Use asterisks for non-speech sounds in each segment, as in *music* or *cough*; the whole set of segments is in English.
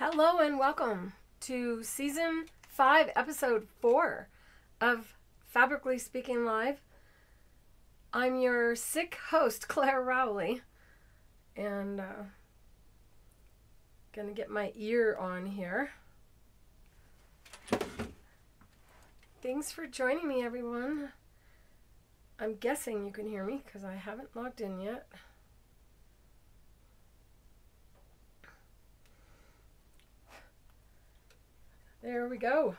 Hello and welcome to season five, episode four of Fabricly Speaking Live. I'm your sick host, *laughs* Clare Rowley, and uh, gonna get my ear on here. Thanks for joining me, everyone. I'm guessing you can hear me because I haven't logged in yet. There we go.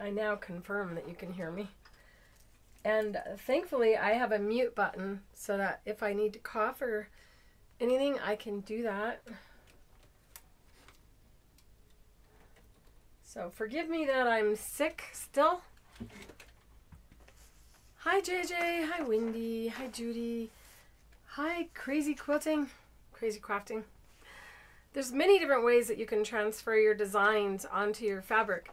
I now confirm that you can hear me. And thankfully, I have a mute button so that if I need to cough or anything, I can do that. So forgive me that I'm sick still. Hi JJ, hi Wendy, hi Judy, hi Crazy Quilting, Crazy Crafting. There's many different ways that you can transfer your designs onto your fabric.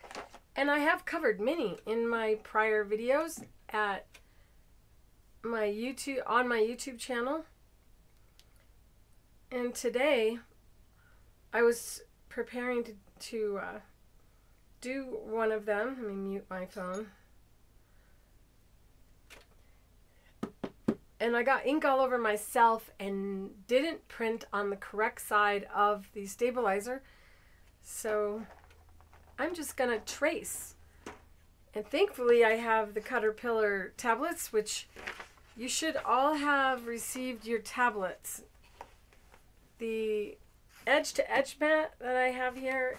And I have covered many in my prior videos at my YouTube on my YouTube channel. And today I was preparing to, to uh, do one of them. Let me mute my phone. And I got ink all over myself and didn't print on the correct side of the stabilizer. So I'm just to trace. And thankfully I have the CutterPillar tablets, which you should all have received your tablets. The edge to edge mat that I have here,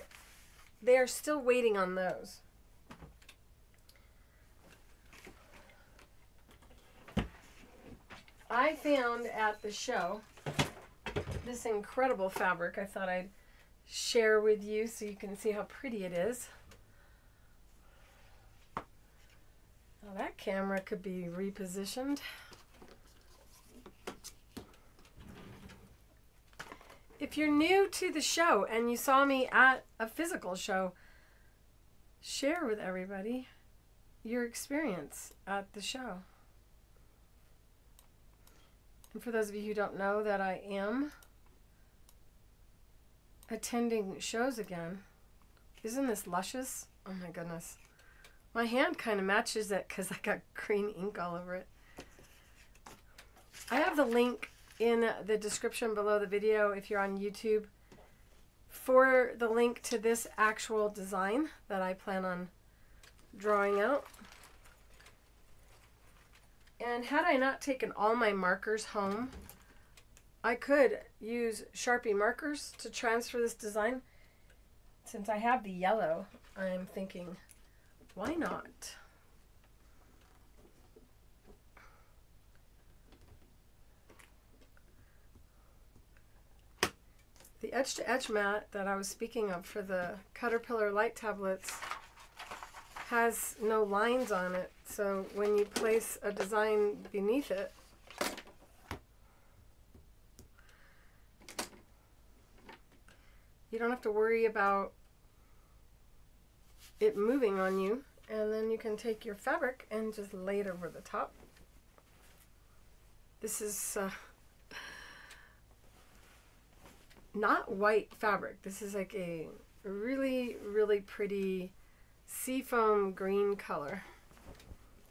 they are still waiting on those. I found at the show this incredible fabric I thought I'd share with you so you can see how pretty it is. Now that camera could be repositioned. If you're new to the show and you saw me at a physical show, share with everybody your experience at the show. And for those of you who don't know that I am attending shows again. Isn't this luscious? Oh my goodness. My hand kind of matches it because I got *laughs* green ink all over it. I have the link in the description below the video if you're on YouTube for the link to this actual design that I plan on drawing out. And had I not taken all my markers home, I could use Sharpie markers to transfer this design. Since I have the yellow, I'm thinking, why not? The edge-to-edge -edge mat that I was speaking of for the CutterPillar light tablets has no lines on it. So when you place a design beneath it, you don't have to worry about it moving on you. And then you can take your fabric and just lay it over the top. This is uh, not white fabric. This is like a really, really pretty seafoam green color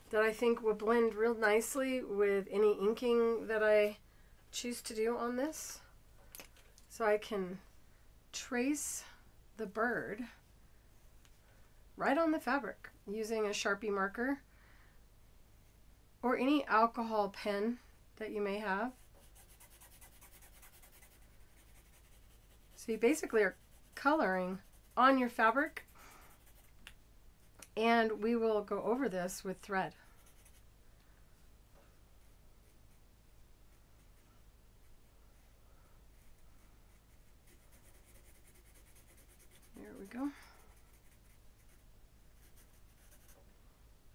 that I think will blend real nicely with any inking that I choose to do on this. So I can trace the bird right on the fabric using a Sharpie marker or any alcohol pen that you may have. So you basically are coloring on your fabric and we will go over this with thread. There we go.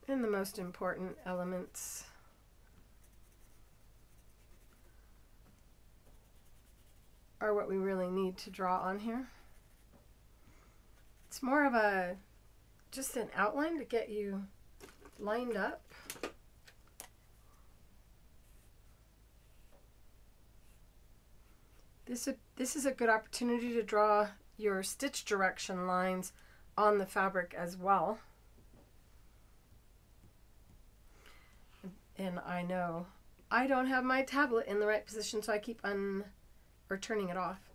And the most important elements are what we really need to draw on here. It's more of a just an outline to get you lined up. This, this is a good opportunity to draw your stitch direction lines on the fabric as well. And I know I don't have my tablet in the right position, so I keep un or turning it off.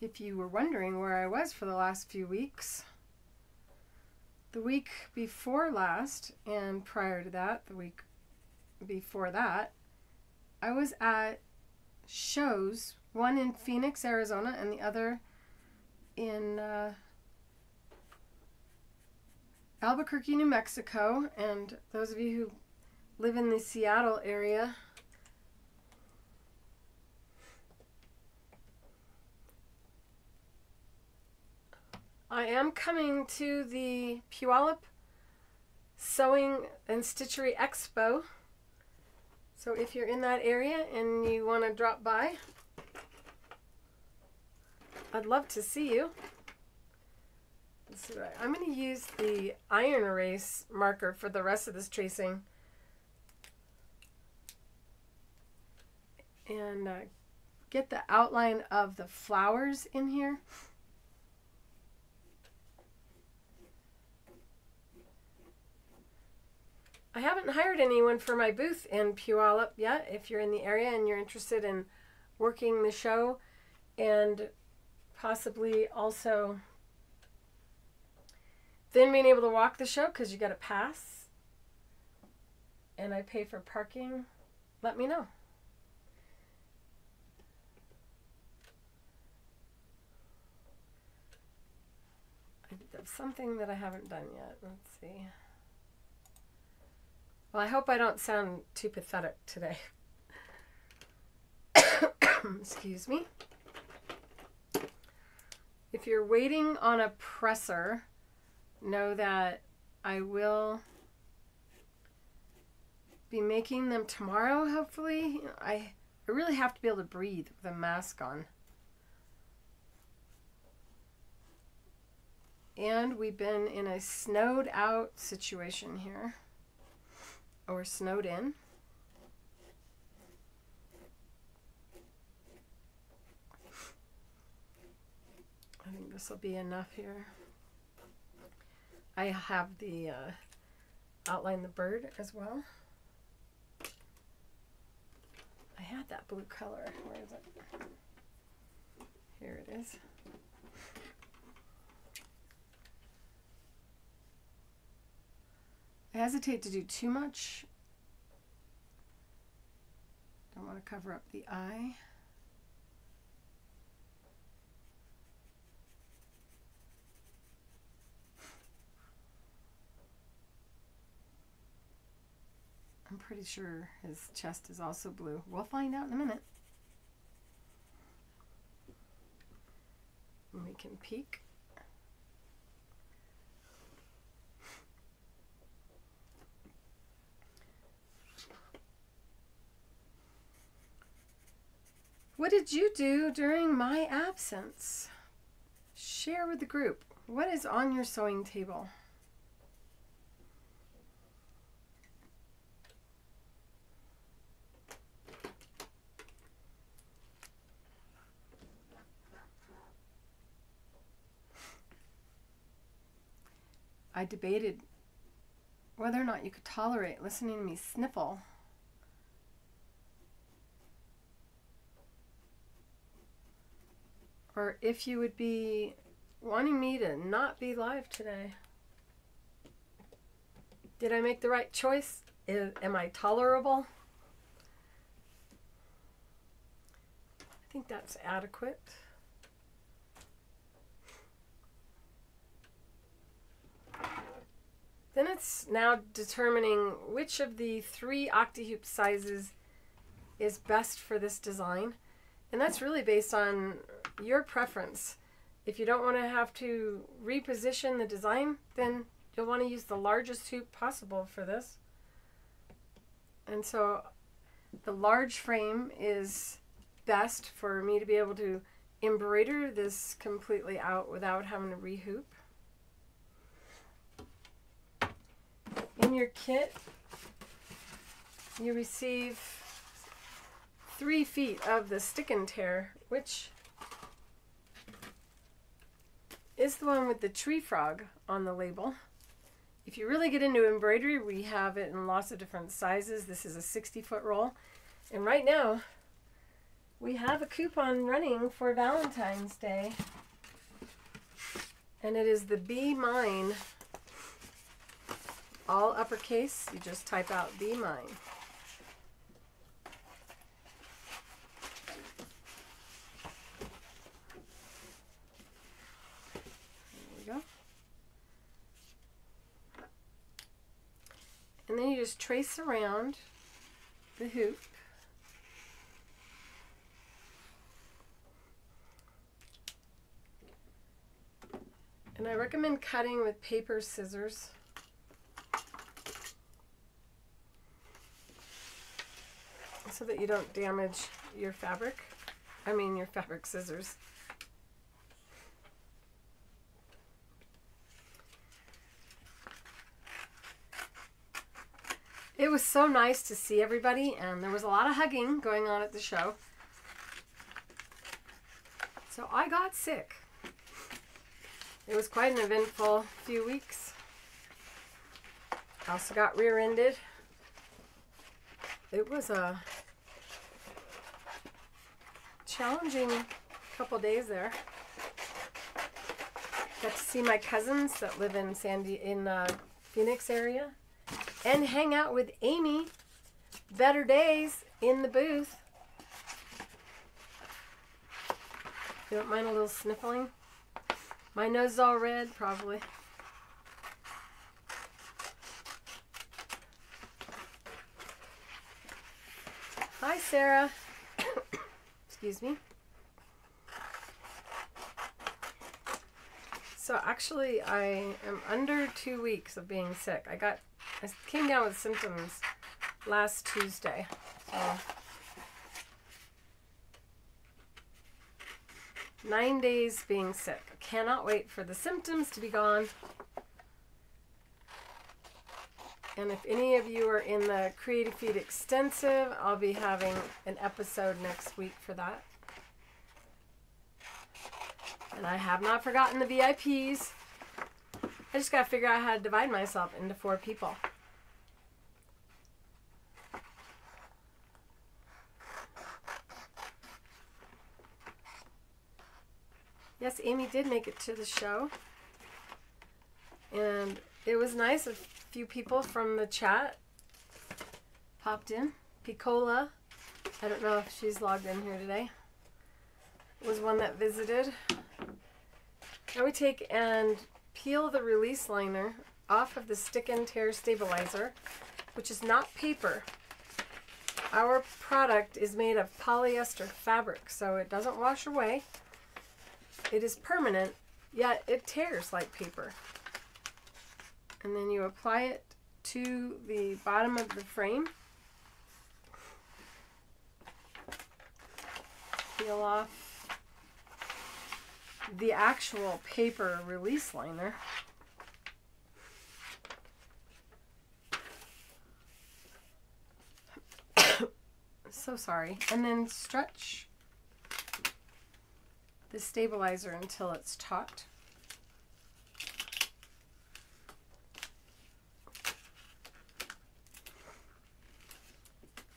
If you were wondering where I was for the last few weeks, the week before last and prior to that, the week before that, I was at shows, one in Phoenix, Arizona, and the other in uh, Albuquerque, New Mexico. And those of you who live in the Seattle area, I am coming to the Puyallup Sewing and Stitchery Expo. So if you're in that area and you want to drop by, I'd love to see you. I'm going to use the iron erase marker for the rest of this tracing. And uh, get the outline of the flowers in here. I haven't hired anyone for my booth in Puyallup yet. If you're in the area and you're interested in working the show and possibly also then being able to walk the show because you got a pass and I pay for parking, let me know. Something that I haven't done yet. Let's see. Well, I hope I don't sound too pathetic today. *coughs* Excuse me. If you're waiting on a presser, know that I will be making them tomorrow, hopefully. I, I really have to be able to breathe with a mask on. And we've been in a snowed out situation here or snowed in. I think this will be enough here. I have the uh, outline the bird as well. I had that blue color. Where is it? Here it is. I hesitate to do too much. Don't want to cover up the eye. I'm pretty sure his chest is also blue. We'll find out in a minute. We can peek. What did you do during my absence? Share with the group. What is on your sewing table? I debated whether or not you could tolerate listening to me sniffle or if you would be wanting me to not be live today. Did I make the right choice? am I tolerable? I think that's adequate. Then it's now determining which of the three octihoop sizes is best for this design. And that's really based on your preference. If you don't want to have to reposition the design, then you'll want to use the largest hoop possible for this. And so the large frame is best for me to be able to embroider this completely out without having to rehoop. In your kit, you receive three feet of the stick and tear, which is the one with the tree frog on the label. If you really get into embroidery, we have it in lots of different sizes. This is a 60 foot roll. And right now, we have a coupon running for Valentine's Day. And it is the Be Mine. All uppercase. You just type out Be Mine. And then you just trace around the hoop. And I recommend cutting with paper scissors. So that you don't damage your fabric. I mean your fabric scissors. It was so nice to see everybody, and there was a lot of hugging going on at the show. So I got sick. It was quite an eventful few weeks. I also got rear ended. It was a challenging couple days there. Got to see my cousins that live in Sandy in uh, Phoenix area and hang out with Amy Better Days in the booth. You don't mind a little sniffling? My nose is all red, probably. Hi, Sarah. *coughs* Excuse me. So actually, I am under two weeks of being sick. I got I came down with symptoms last Tuesday. So nine days being sick. Cannot wait for the symptoms to be gone. And if any of you are in the Creative Feet Extensive, I'll be having an episode next week for that. And I have not forgotten the VIPs. I just got to figure out how to divide myself into four people. Yes, Amy did make it to the show. And it was nice. A few people from the chat popped in. Picola, I don't know if she's logged in here today, was one that visited. Now we take and peel the release liner off of the stick and tear stabilizer, which is not paper. Our product is made of polyester fabric, so it doesn't wash away. It is permanent, yet it tears like paper. And then you apply it to the bottom of the frame. Peel off the actual paper release liner. *coughs* so sorry. And then stretch the stabilizer until it's taut.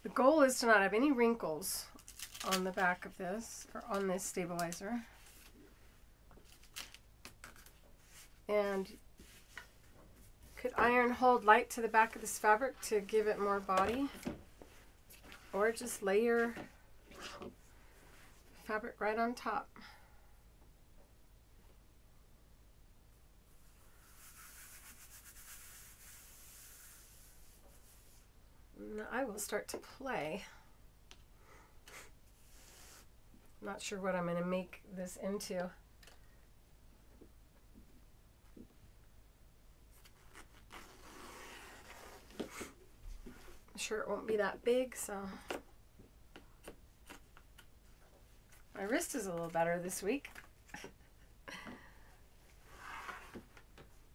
The goal is to not have any wrinkles on the back of this or on this stabilizer. And could iron hold light to the back of this fabric to give it more body or just layer fabric right on top. I will start to play. Not sure what I'm going to make this into. I'm sure it won't be that big, so my wrist is a little better this week. *laughs*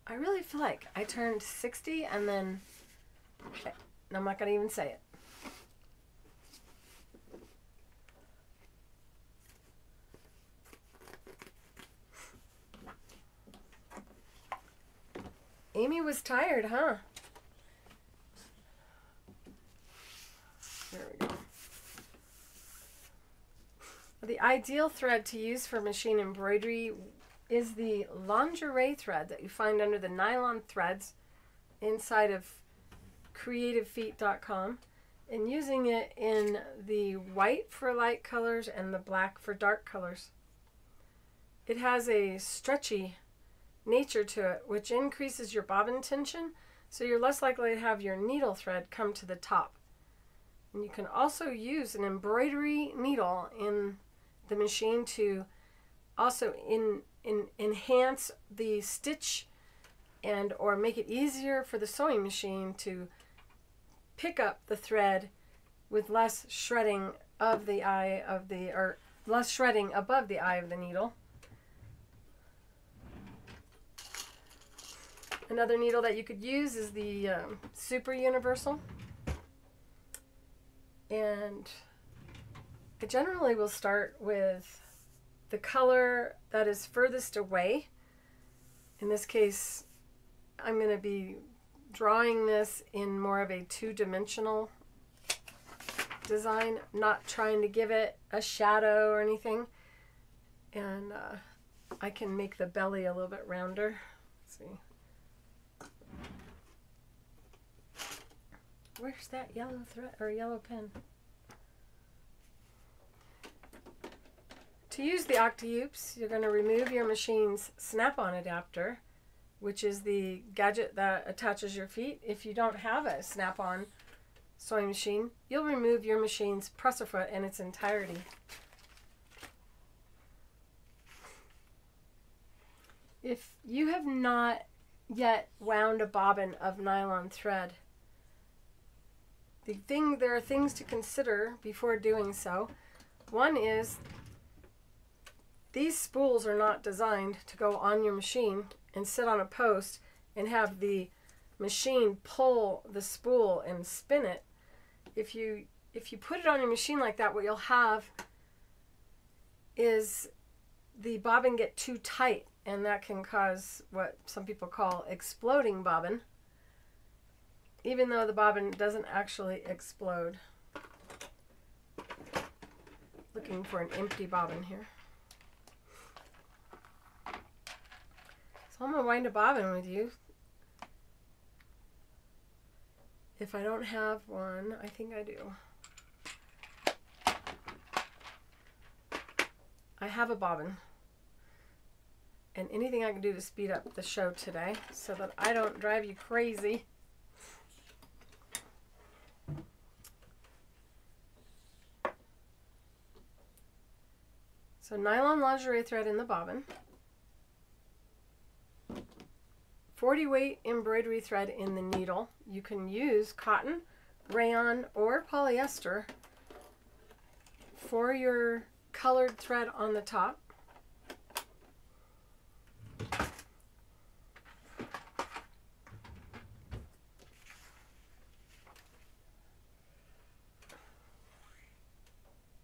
I really feel like I turned 60 and then I'm not going to even say it. Amy was tired, huh? There we go. The ideal thread to use for machine embroidery is the lingerie thread that you find under the nylon threads inside of creativefeet.com and using it in the white for light colors and the black for dark colors. It has a stretchy nature to it, which increases your bobbin tension, so you're less likely to have your needle thread come to the top. And you can also use an embroidery needle in the machine to also in, in enhance the stitch and or make it easier for the sewing machine to pick up the thread with less shredding of the eye of the or less shredding above the eye of the needle. Another needle that you could use is the um, Super Universal. And I generally will start with the color that is furthest away. In this case, I'm going to be drawing this in more of a two-dimensional design, not trying to give it a shadow or anything. And uh, I can make the belly a little bit rounder. Let's see. Where's that yellow thread or yellow pen? To use the Octihoops, you're going to remove your machine's snap-on adapter, which is the gadget that attaches your feet. If you don't have a snap-on sewing machine, you'll remove your machine's presser foot in its entirety. If you have not yet wound a bobbin of nylon thread, the thing there are things to consider before doing so. One is these spools are not designed to go on your machine and sit on a post and have the machine pull the spool and spin it. If you if you put it on your machine like that, what you'll have is the bobbin get too tight and that can cause what some people call exploding bobbin even though the bobbin doesn't actually explode. Looking for an empty bobbin here. So I'm going to wind a bobbin with you. If I don't have one, I think I do. I have a bobbin. And anything I can do to speed up the show today so that I don't drive you crazy. So nylon lingerie thread in the bobbin. 40 weight embroidery thread in the needle. You can use cotton, rayon, or polyester for your colored thread on the top.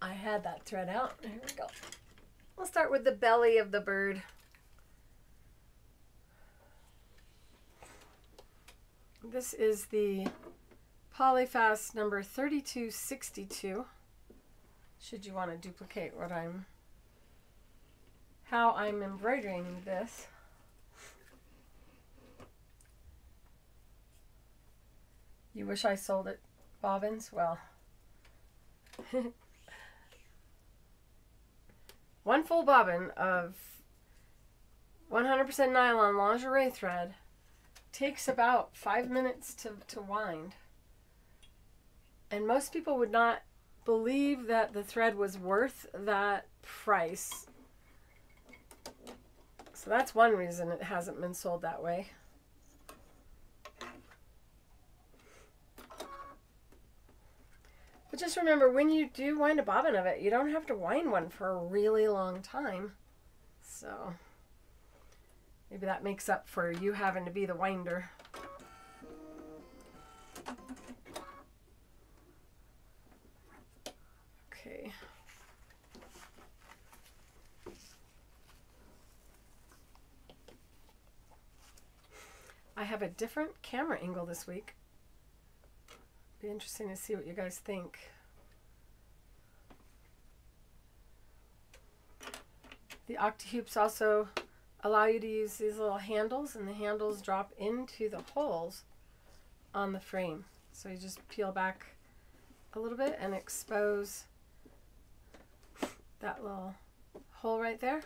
I had that thread out. Here we go. We'll start with the belly of the bird. This is the Polyfast number 3262. Should you want to duplicate what I'm, how I'm embroidering this. You wish I sold it bobbins? Well, *laughs* One full bobbin of 100% nylon lingerie thread takes about five minutes to, to wind. And most people would not believe that the thread was worth that price. So that's one reason it hasn't been sold that way. But just remember, when you do wind a bobbin of it, you don't have to wind one for a really long time. So Maybe that makes up for you having to be the winder. Okay. I have a different camera angle this week. Be interesting to see what you guys think. The Octihoops also allow you to use these little handles and the handles drop into the holes on the frame. So you just peel back a little bit and expose that little hole right there.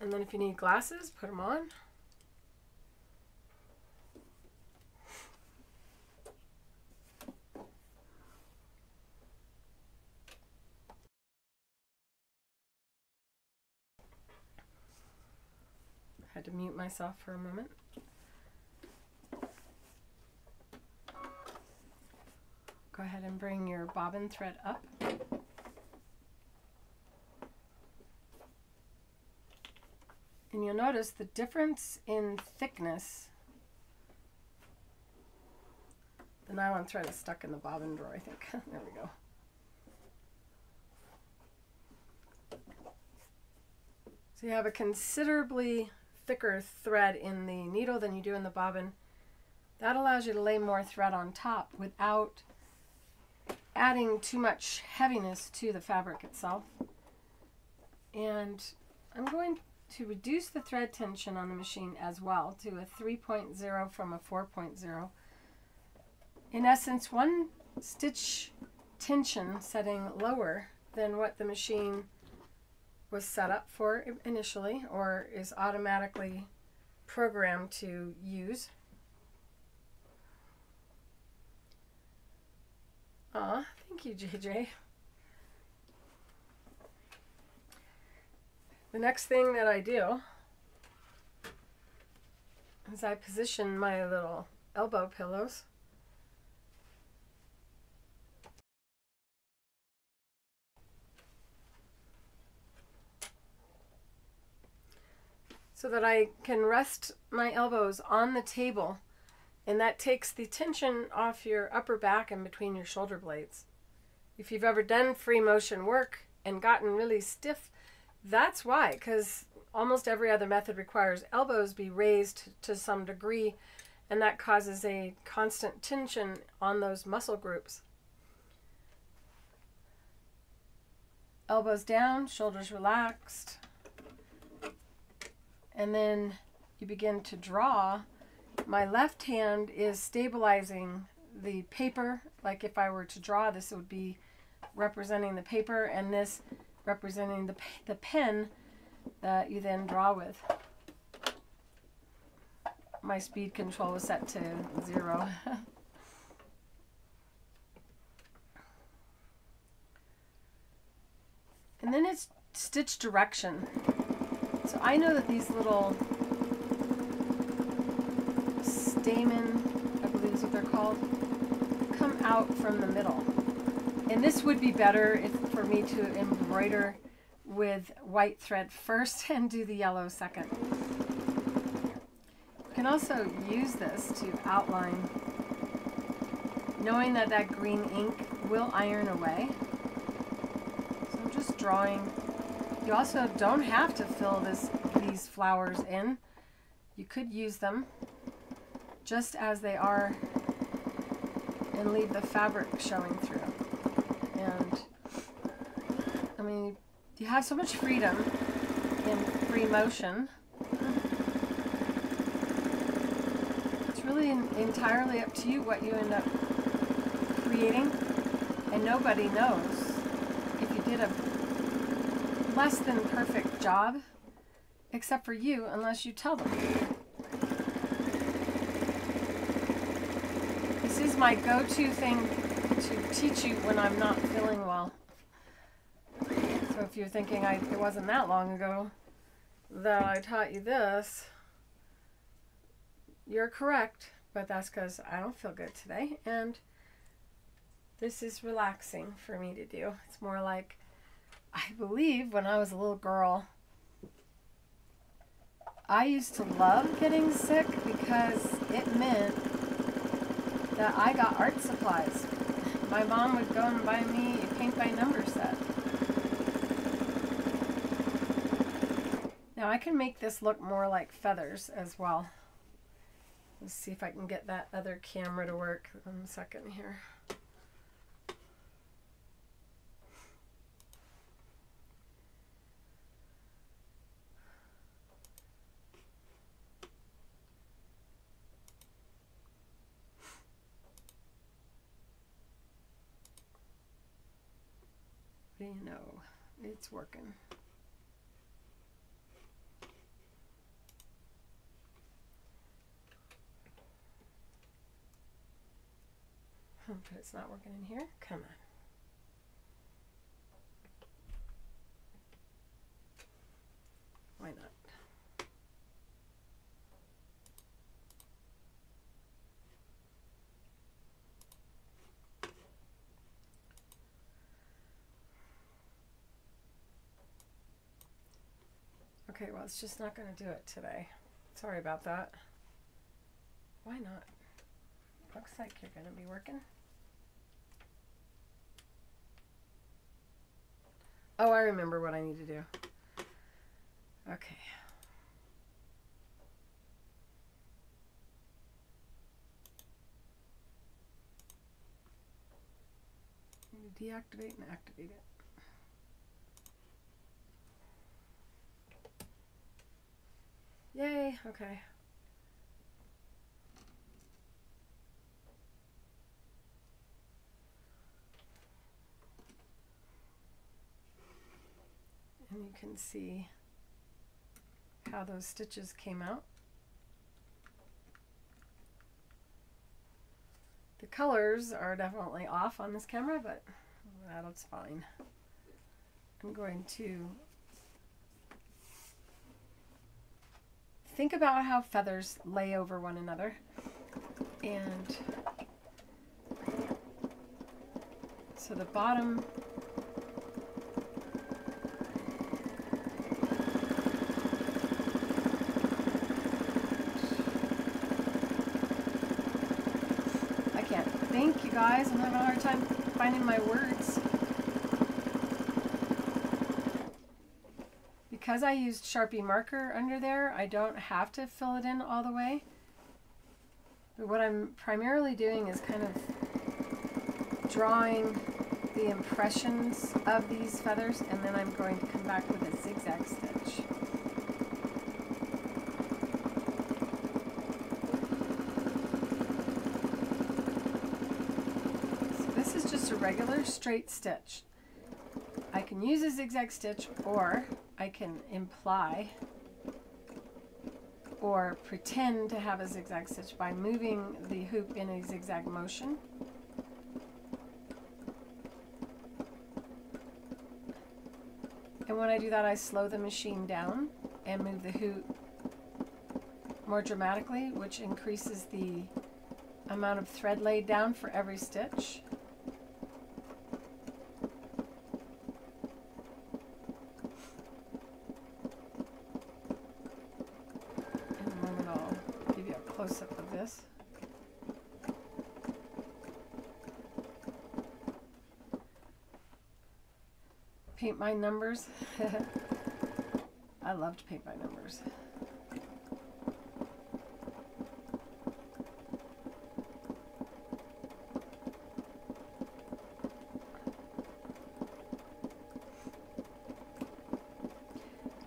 And then if you need glasses, put them on. Had to mute myself for a moment. Go ahead and bring your bobbin thread up. And you'll notice the difference in thickness. The nylon thread is stuck in the bobbin drawer, I think. *laughs* there we go. So you have a considerably thicker thread in the needle than you do in the bobbin. That allows you to lay more thread on top without adding too much heaviness to the fabric itself. And I'm going to reduce the thread tension on the machine as well to a 3.0 from a 4.0. In essence, one stitch tension setting lower than what the machine was set up for initially or is automatically programmed to use. Aw, thank you, *laughs* JJ. The next thing that I do is I position my little elbow pillows so that I can rest my elbows on the table and that takes the tension off your upper back and between your shoulder blades. If you've ever done free motion work and gotten really stiff, that's why, because almost every other method requires elbows be raised to some degree, and that causes a constant tension on those muscle groups. Elbows down, shoulders relaxed and then you begin to draw, my left hand is stabilizing the paper. Like if I were to draw, this would be representing the paper and this representing the, the pen that you then draw with. My speed control was set to zero. *laughs* and then it's stitch direction. So I know that these little stamen, I believe is what they're called, come out from the middle. And this would be better if, for me to embroider with white thread first *laughs* and do the yellow second. You can also use this to outline, knowing that that green ink will iron away. So I'm just drawing you also don't have to fill this these flowers in. You could use them just as they are and leave the fabric showing through. And I mean, you have so much freedom in free motion. It's really entirely up to you what you end up creating. And nobody knows if you did a less than perfect job, except for you, unless you tell them. This is my go-to thing to teach you when I'm not feeling well. So if you're thinking I, it wasn't that long ago that I taught you this, you're correct, but that's because I don't feel good today, and this is relaxing for me to do. It's more like I believe when I was a little girl, I used to love getting sick because it meant that I got art supplies. My mom would go and buy me a paint by number set. Now I can make this look more like feathers as well. Let's see if I can get that other camera to work. One second here. You know? It's working. But it's not working in here? Come on. Why not? Okay, well, it's just not going to do it today. Sorry about that. Why not? Looks like you're going to be working. Oh, I remember what I need to do. Okay. Deactivate and activate it. Yay, okay. And you can see how those stitches came out. The colors are definitely off on this camera, but that's fine. I'm going to think about how feathers lay over one another. And so the bottom I can't think you guys. I'm having a hard time finding my words because I used Sharpie marker under there, I don't have to fill it in all the way. But what I'm primarily doing is kind of drawing the impressions of these feathers and then I'm going to come back with a zigzag stitch. So this is just a regular straight stitch. I can use a zigzag stitch or I can imply or pretend to have a zigzag stitch by moving the hoop in a zigzag motion. And when I do that, I slow the machine down and move the hoop more dramatically, which increases the amount of thread laid down for every stitch. By numbers. *laughs* I love to paint by numbers.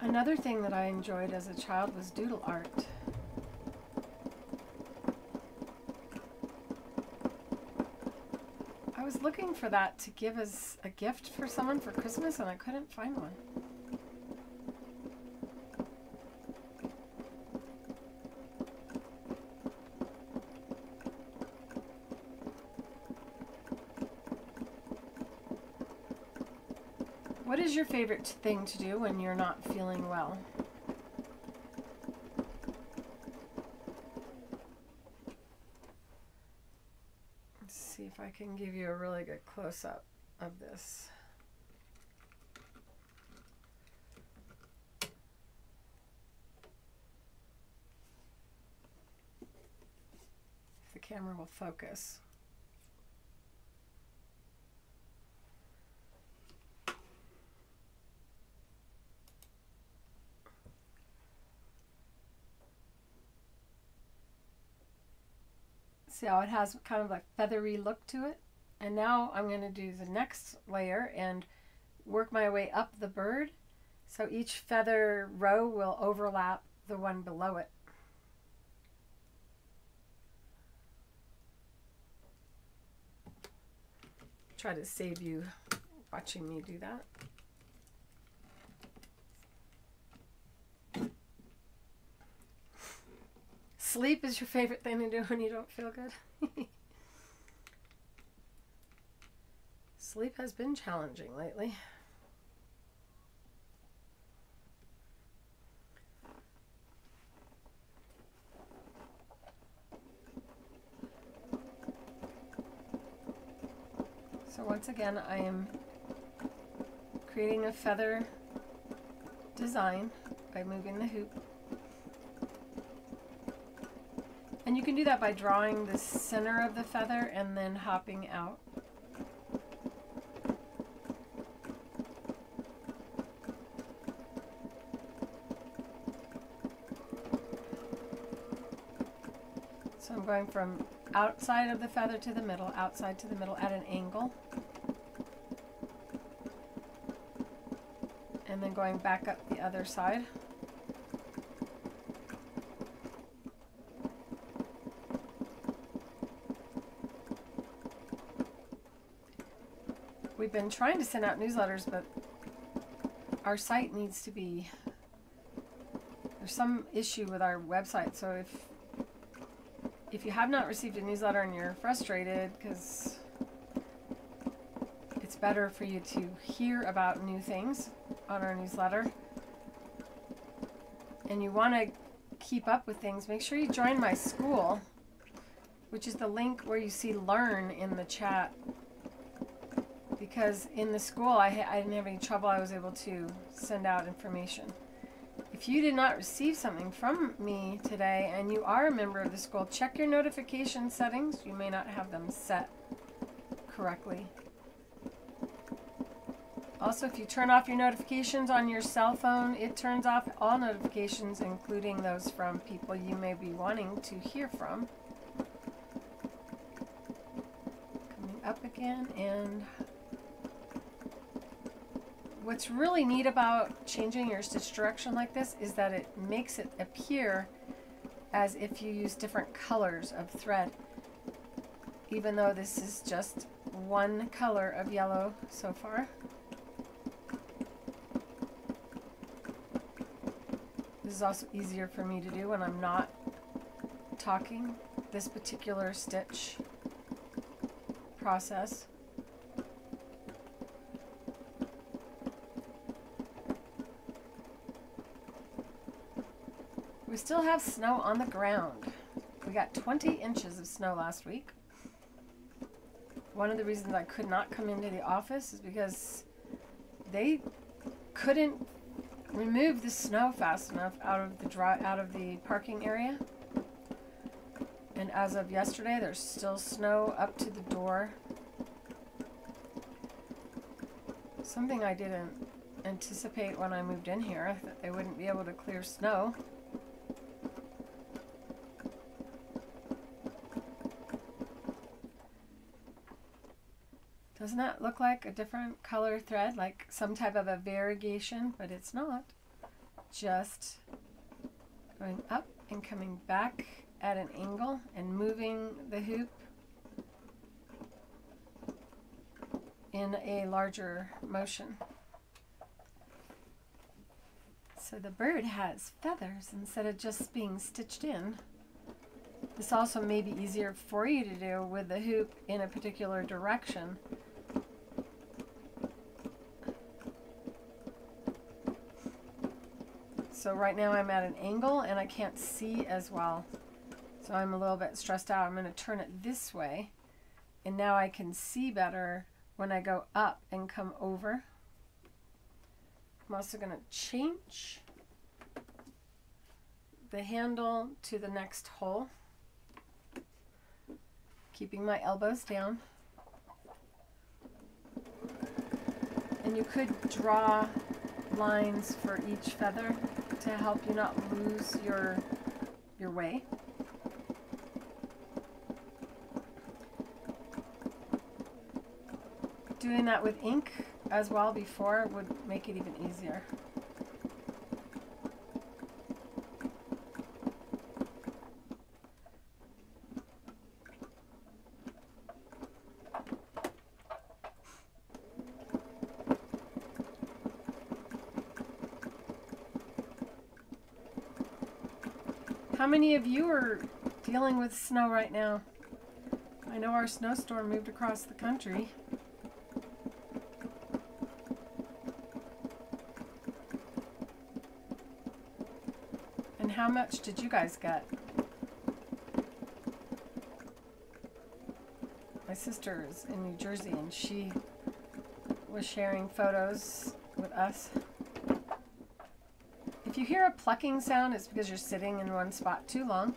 Another thing that I enjoyed as a child was doodle art. was looking for that to give as a gift for someone for Christmas and I couldn't find one. What is your favorite thing to do when you're not feeling well? Can give you a really good close-up of this. If the camera will focus. See how it has kind of a feathery look to it? And now I'm going to do the next layer and work my way up the bird. So each feather row will overlap the one below it. Try to save you watching me do that. Sleep is your favorite thing to do when you don't feel good. *laughs* Sleep has been challenging lately. So once again, I am creating a feather design by moving the hoop. And you can do that by drawing the center of the feather and then hopping out. So I'm going from outside of the feather to the middle, outside to the middle at an angle. And then going back up the other side. Been trying to send out newsletters, but our site needs to be. There's some issue with our website, so if if you have not received a newsletter and you're frustrated, because it's better for you to hear about new things on our newsletter, and you want to keep up with things, make sure you join my school, which is the link where you see learn in the chat because in the school I, I didn't have any trouble. I was able to send out information. If you did not receive something from me today and you are a member of the school, check your notification settings. You may not have them set correctly. Also, if you turn off your notifications on your cell phone, it turns off all notifications, including those from people you may be wanting to hear from. Coming up again and what's really neat about changing your stitch direction like this is that it makes it appear as if you use different colors of thread even though this is just one color of yellow so far. This is also easier for me to do when I'm not talking this particular stitch process. Still have snow on the ground. We got 20 inches of snow last week. One of the reasons I could not come into the office is because they couldn't remove the snow fast enough out of the dry out of the parking area. And as of yesterday, there's still snow up to the door. Something I didn't anticipate when I moved in here, that they wouldn't be able to clear snow. Doesn't that look like a different color thread, like some type of a variegation? But it's not. Just going up and coming back at an angle and moving the hoop in a larger motion. So the bird has feathers instead of just being stitched in. This also may be easier for you to do with the hoop in a particular direction So right now I'm at an angle and I can't see as well. So I'm a little bit stressed out. I'm going to turn it this way. And now I can see better when I go up and come over. I'm also going to change the handle to the next hole. Keeping my elbows down. And you could draw lines for each feather to help you not lose your, your way. Doing that with ink as well before would make it even easier. Many of you are dealing with snow right now? I know our snowstorm moved across the country. And how much did you guys get? My sister is in New Jersey and she was sharing photos with us. If you hear a plucking sound, it's because you're sitting in one spot too long.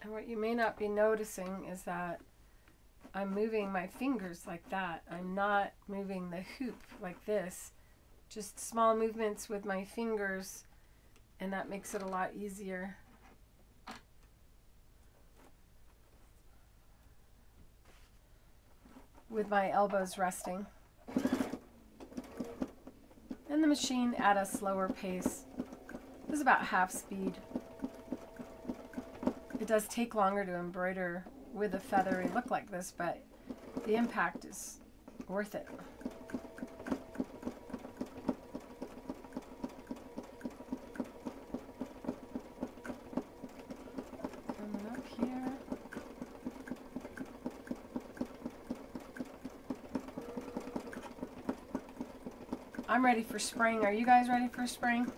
And what you may not be noticing is that I'm moving my fingers like that. I'm not moving the hoop like this. Just small movements with my fingers, and that makes it a lot easier. With my elbows resting. And the machine at a slower pace is about half speed. It does take longer to embroider with a feathery look like this, but the impact is worth it. I'm ready for spring. Are you guys ready for spring?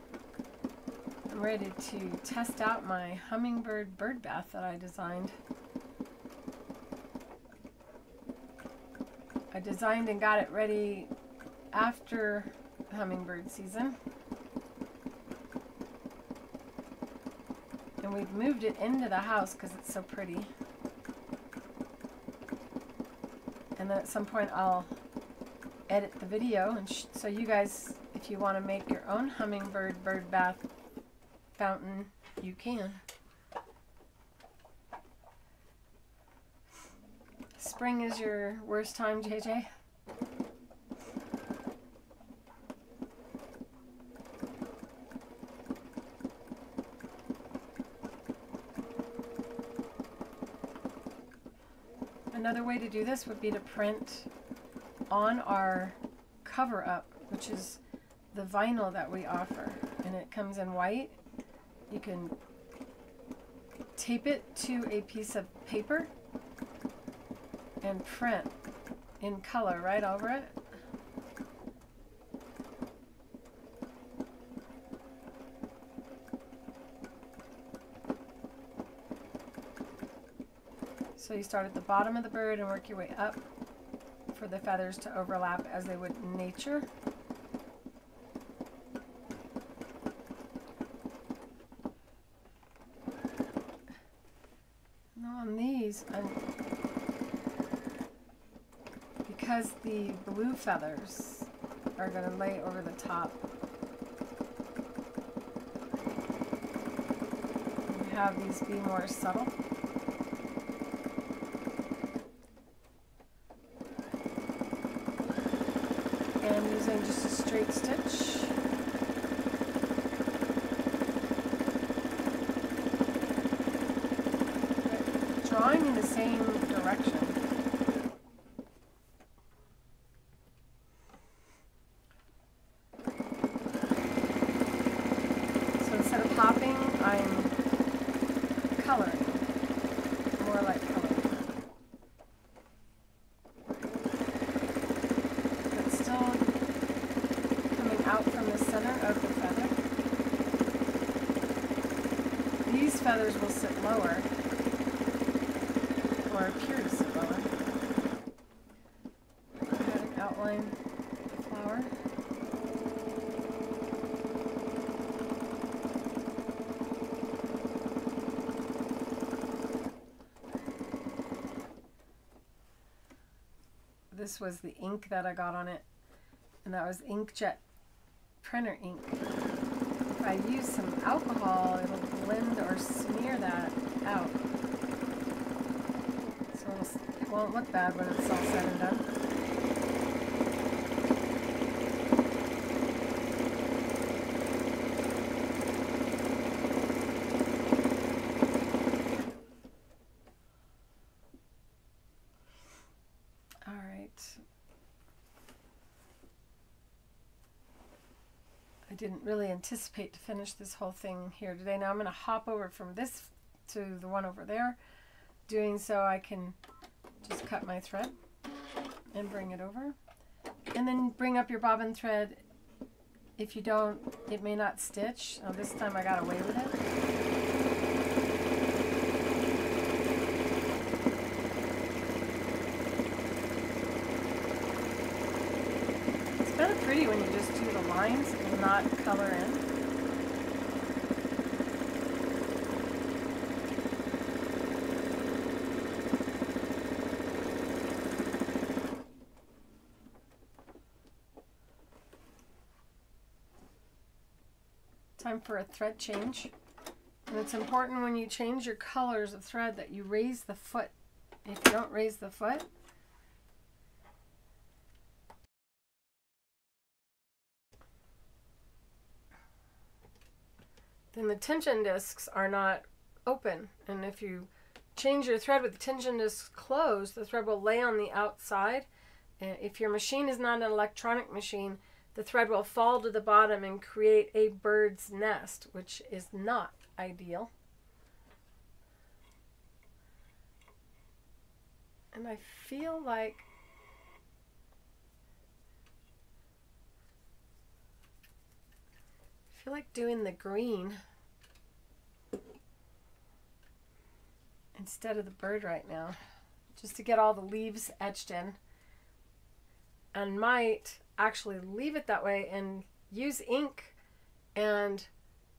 I'm ready to test out my hummingbird bird bath that I designed. I designed and got it ready after hummingbird season. And we've moved it into the house because it's so pretty. And then at some point I'll edit the video and so you guys if you want to make your own hummingbird bird bath fountain you can. Spring is your worst time JJ Another way to do this would be to print on our cover up, which is the vinyl that we offer, and it comes in white. You can tape it to a piece of paper and print in color right over it. So you start at the bottom of the bird and work your way up the feathers to overlap as they would in nature. Now on these, I'm, because the blue feathers are going to lay over the top, have these be more subtle. just a straight stitch. drawing in the same direction. So instead of popping, I'm coloring, more like feathers will sit lower, or appear to sit lower. Go ahead and flower. This was the ink that I got on it, and that was inkjet printer ink. If I use some alcohol, it'll blend or smear that out. So it won't look bad when it's all said and done. Didn't really anticipate to finish this whole thing here today. Now I'm going to hop over from this to the one over there. Doing so I can just cut my thread and bring it over. And then bring up your bobbin thread. If you don't, it may not stitch. Oh, this time I got away with it. Pretty when you just do the lines and not color in. Time for a thread change. And it's important when you change your colors of thread that you raise the foot. If you don't raise the foot, then the tension discs are not open. And if you change your thread with the tension discs closed, the thread will lay on the outside. And if your machine is not an electronic machine, the thread will fall to the bottom and create a bird's nest, which is not ideal. And I feel like I feel like doing the green instead of the bird right now, just to get all the leaves etched in. And might actually leave it that way and use ink and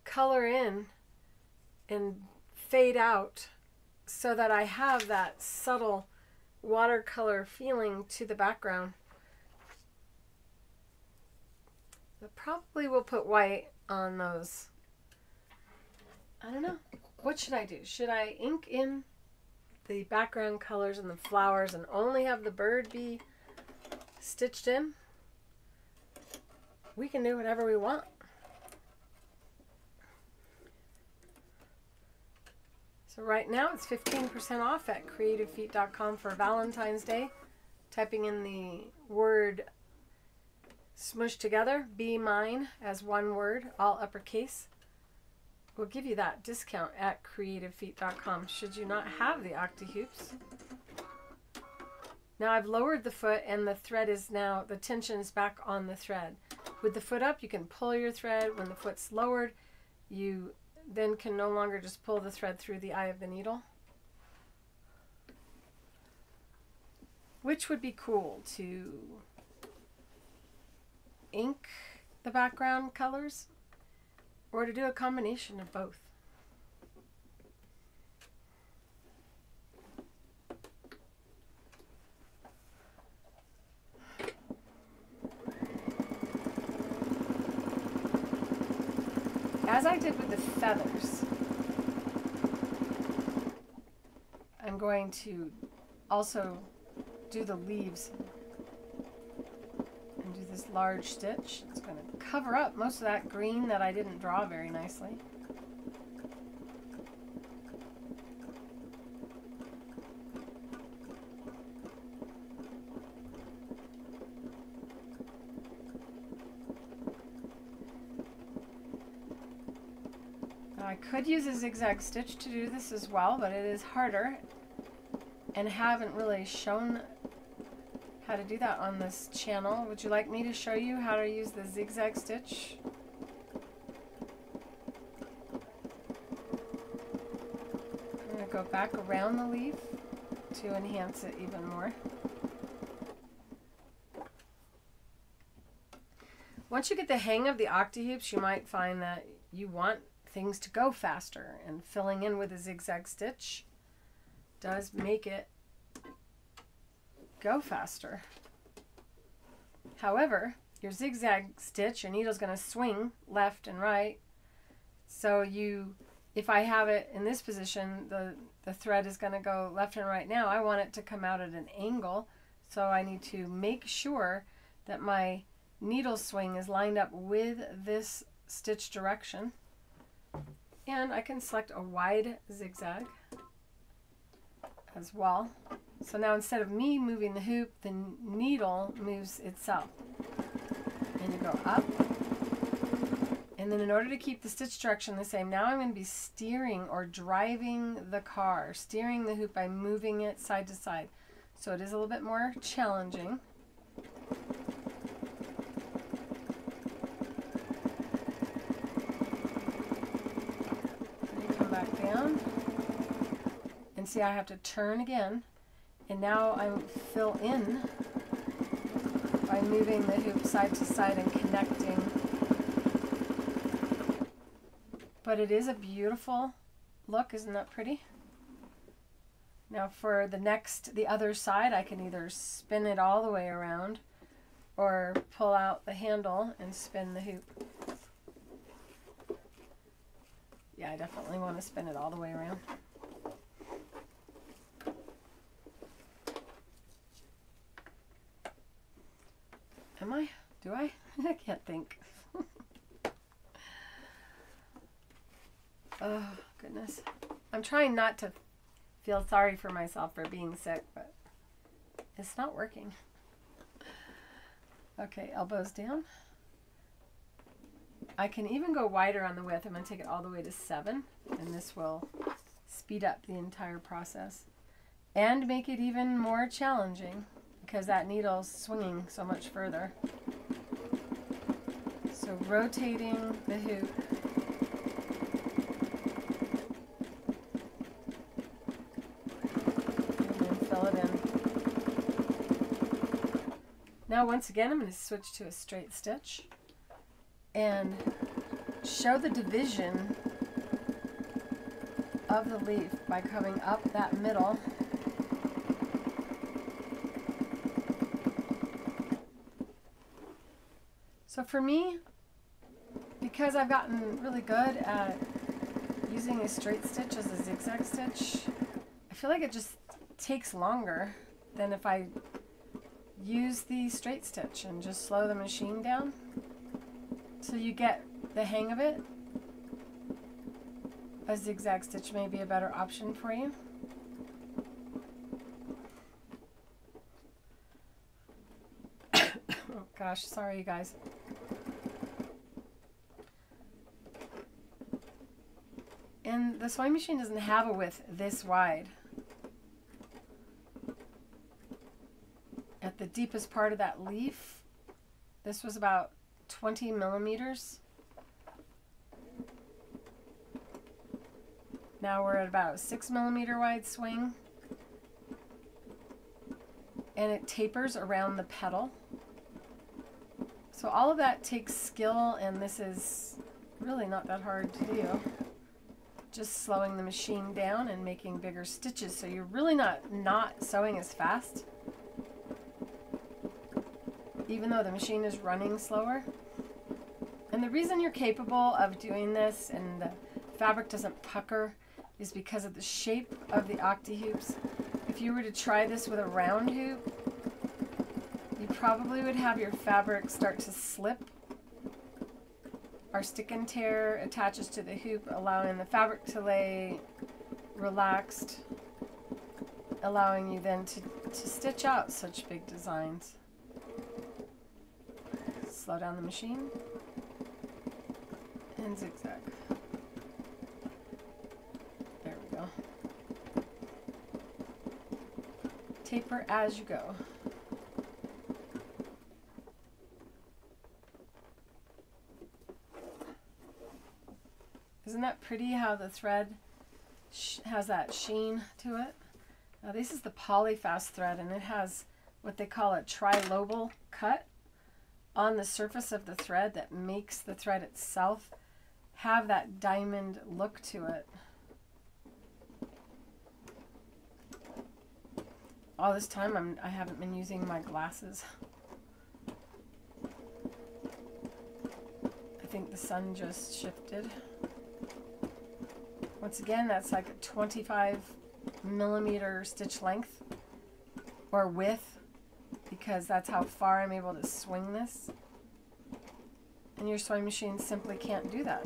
color in and fade out so that I have that subtle watercolor feeling to the background. I probably will put white on those. I don't know. What should I do? Should I ink in the background colors and the flowers and only have the bird be stitched in? We can do whatever we want. So right now it's 15% off at creativefeet.com for Valentine's Day. Typing in the word smushed together, be mine as one word, all uppercase, will give you that discount at creativefeet.com should you not have the Octihoops. Now I've lowered the foot and the thread is now, the tension is back on the thread. With the foot up, you can pull your thread. When the foot's lowered, you then can no longer just pull the thread through the eye of the needle. Which would be cool to ink the background colors or to do a combination of both. As I did with the feathers, I'm going to also do the leaves large stitch. It's going to cover up most of that green that I didn't draw very nicely. I could use a zigzag stitch to do this as well, but it is harder and haven't really shown how to do that on this channel. Would you like me to show you how to use the zigzag stitch? I'm going to go back around the leaf to enhance it even more. Once you get the hang of the octihoops, you might find that you want things to go faster and filling in with a zigzag stitch does make it go faster. However, your zigzag stitch, your needle's going to swing left and right. So you, if I have it in this position, the, the thread is going to go left and right now. I want it to come out at an angle. So I need to make sure that my needle swing is lined up with this stitch direction. And I can select a wide zigzag as well. So now instead of me moving the hoop, the needle moves itself. And you go up. And then in order to keep the stitch direction the same, now I'm going to be steering or driving the car, steering the hoop by moving it side to side. So it is a little bit more challenging. come back down. And see I have to turn again. And now I fill in by moving the hoop side to side and connecting. But it is a beautiful look, isn't that pretty? Now for the next, the other side, I can either spin it all the way around or pull out the handle and spin the hoop. Yeah, I definitely want to spin it all the way around. Am I? Do I? *laughs* I can't think. *laughs* oh, goodness. I'm trying not to feel sorry for myself for being sick, but it's not working. Okay, elbows down. I can even go wider on the width. I'm going to take it all the way to 7, and this will speed up the entire process and make it even more challenging because that needle's swinging so much further. So rotating the hoop and fill it in. Now once again I'm going to switch to a straight stitch and show the division of the leaf by coming up that middle So for me, because I've gotten really good at using a straight stitch as a zigzag stitch, I feel like it just takes longer than if I use the straight stitch and just slow the machine down so you get the hang of it. A zigzag stitch may be a better option for you. oh gosh, sorry you guys. And the sewing machine doesn't have a width this wide. at the deepest part of that leaf. This was about 20 millimeters. Now we're at about six millimeter wide swing. And it tapers around the petal. So all of that takes skill and this is really not that hard to do. Just slowing the machine down and making bigger stitches so you're really not not sewing as fast even though the machine is running slower. And the reason you're capable of doing this and the fabric doesn't pucker is because of the shape of the Octihoops. If you were to try this with a round hoop, probably would have your fabric start to slip. Our stick and tear attaches to the hoop, allowing the fabric to lay relaxed, allowing you then to, to stitch out such big designs slow down the machine, and zigzag. There we go. Taper as you go. That pretty how the thread has that sheen to it? Now this is the polyfast thread and it has what they call a trilobal cut on the surface of the thread that makes the thread itself have that diamond look to it. All this time I'm, I haven't been using my glasses. I think the sun just shifted. Once again, that's like a 25 millimeter stitch length or width because that's how far I'm able to swing this. And your sewing machine simply can't do that.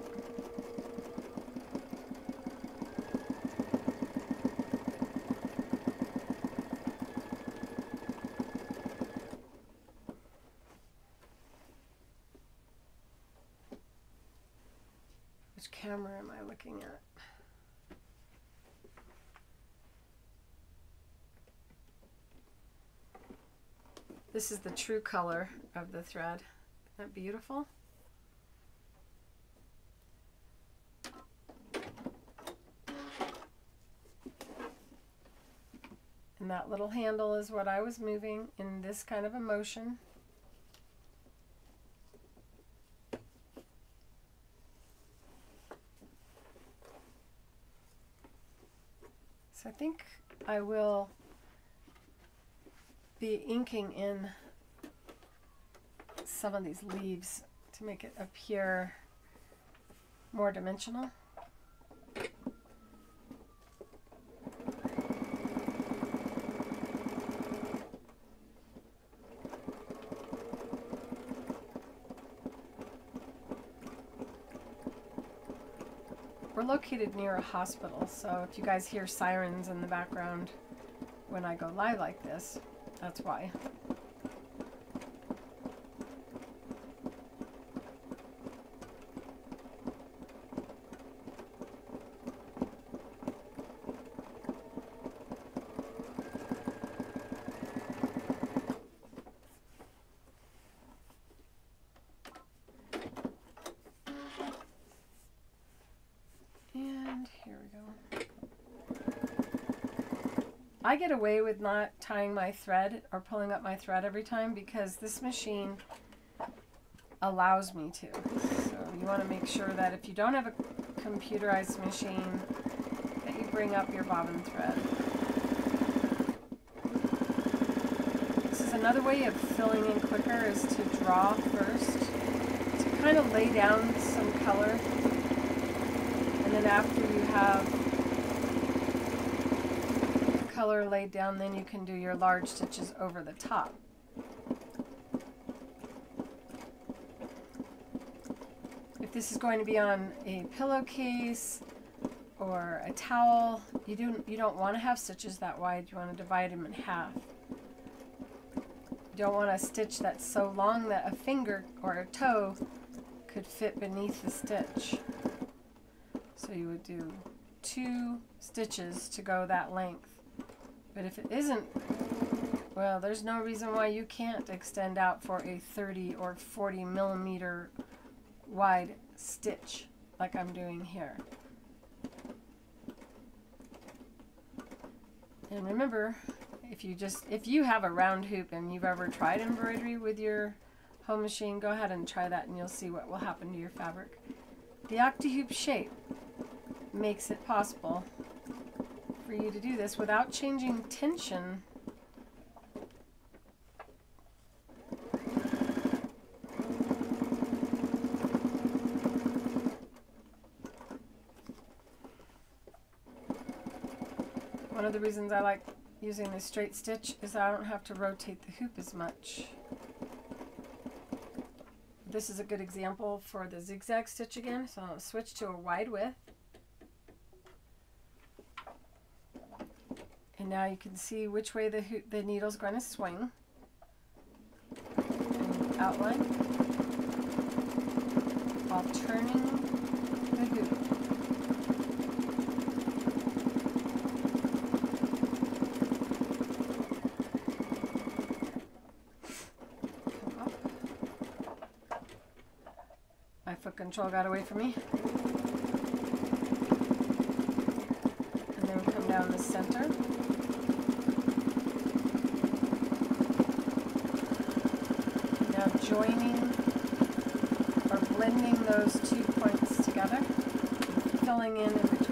Which camera am I looking at? This is the true color of the thread. Isn't that beautiful? And that little handle is what I was moving in this kind of a motion. So I think I will be inking in some of these leaves to make it appear more dimensional. We're located near a hospital, so if you guys hear sirens in the background when I go live like this, that's why. And here we go. I get away with not tying my thread or pulling up my thread every time because this machine allows me to. So you want to make sure that if you don't have a computerized machine that you bring up your bobbin thread. This is another way of filling in quicker is to draw first to kind of lay down some color and then after you have color laid down, then you can do your large stitches over the top. If this is going to be on a pillowcase or a towel, you, don't, you don't want to have stitches that wide. You want to divide them in half. You don't want a stitch that's so long that a finger or a toe could fit beneath the stitch. So you would do two stitches to go that length. But if it isn't, well, there's no reason why you can't extend out for a 30 or 40 millimeter wide stitch like I'm doing here. And remember, if you just if you have a round hoop and you've ever tried embroidery with your home machine, go ahead and try that and you'll see what will happen to your fabric. The Octihoop shape makes it possible for you to do this without changing tension. One of the reasons I like using the straight stitch is I don't have to rotate the hoop as much. This is a good example for the zigzag stitch again, so I'll switch to a wide width. And now you can see which way the, the needle's going to swing. And outline while turning the hoop. My foot control got away from me. And then come down the center. joining or blending those two points together, filling in in between.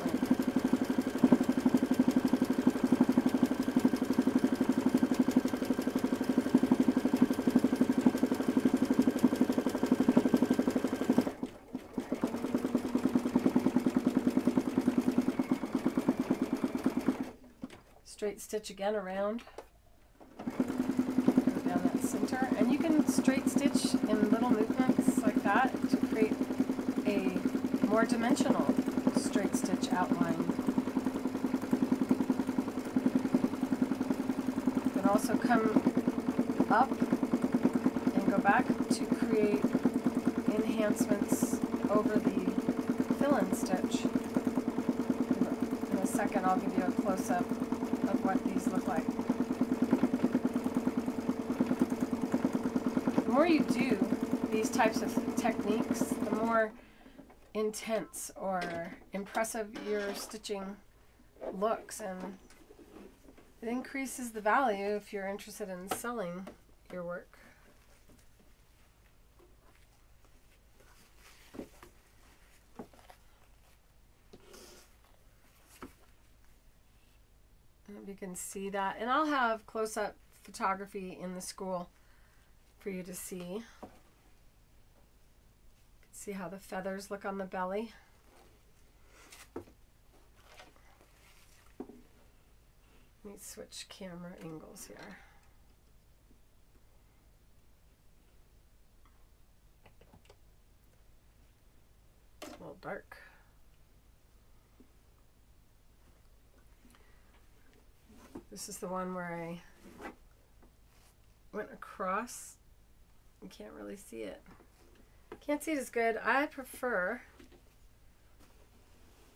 straight stitch again around more dimensional straight stitch outline. You can also come up and go back to create enhancements over the fill-in stitch. In a second I'll give you a close-up of what these look like. The more you do these types of techniques, the more intense or impressive your stitching looks and it increases the value if you're interested in selling your work. You can see that. And I'll have close-up photography in the school for you to see. See how the feathers look on the belly. Let me switch camera angles here. It's a little dark. This is the one where I went across. You can't really see it. Can't see it as good. I prefer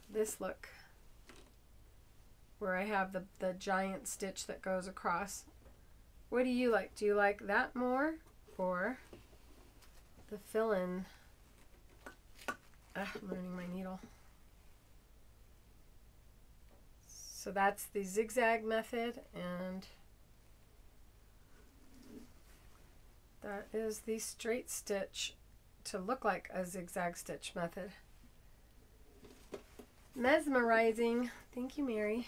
this look where I have the, the giant stitch that goes across. What do you like? Do you like that more or the fill-in? Ah, I'm ruining my needle. So that's the zigzag method and that is the straight stitch to look like a zigzag stitch method. Mesmerizing. Thank you, Mary.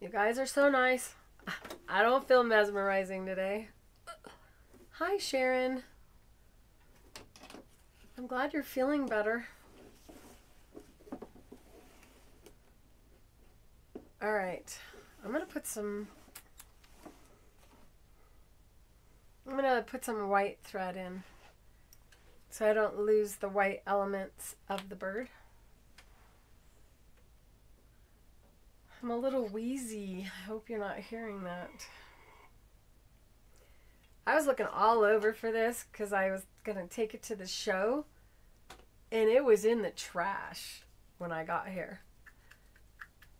You guys are so nice. I don't feel mesmerizing today. Hi, Sharon. I'm glad you're feeling better. All right, I'm gonna put some, I'm gonna put some white thread in so I don't lose the white elements of the bird. I'm a little wheezy. I hope you're not hearing that. I was looking all over for this because I was going to take it to the show and it was in the trash when I got here.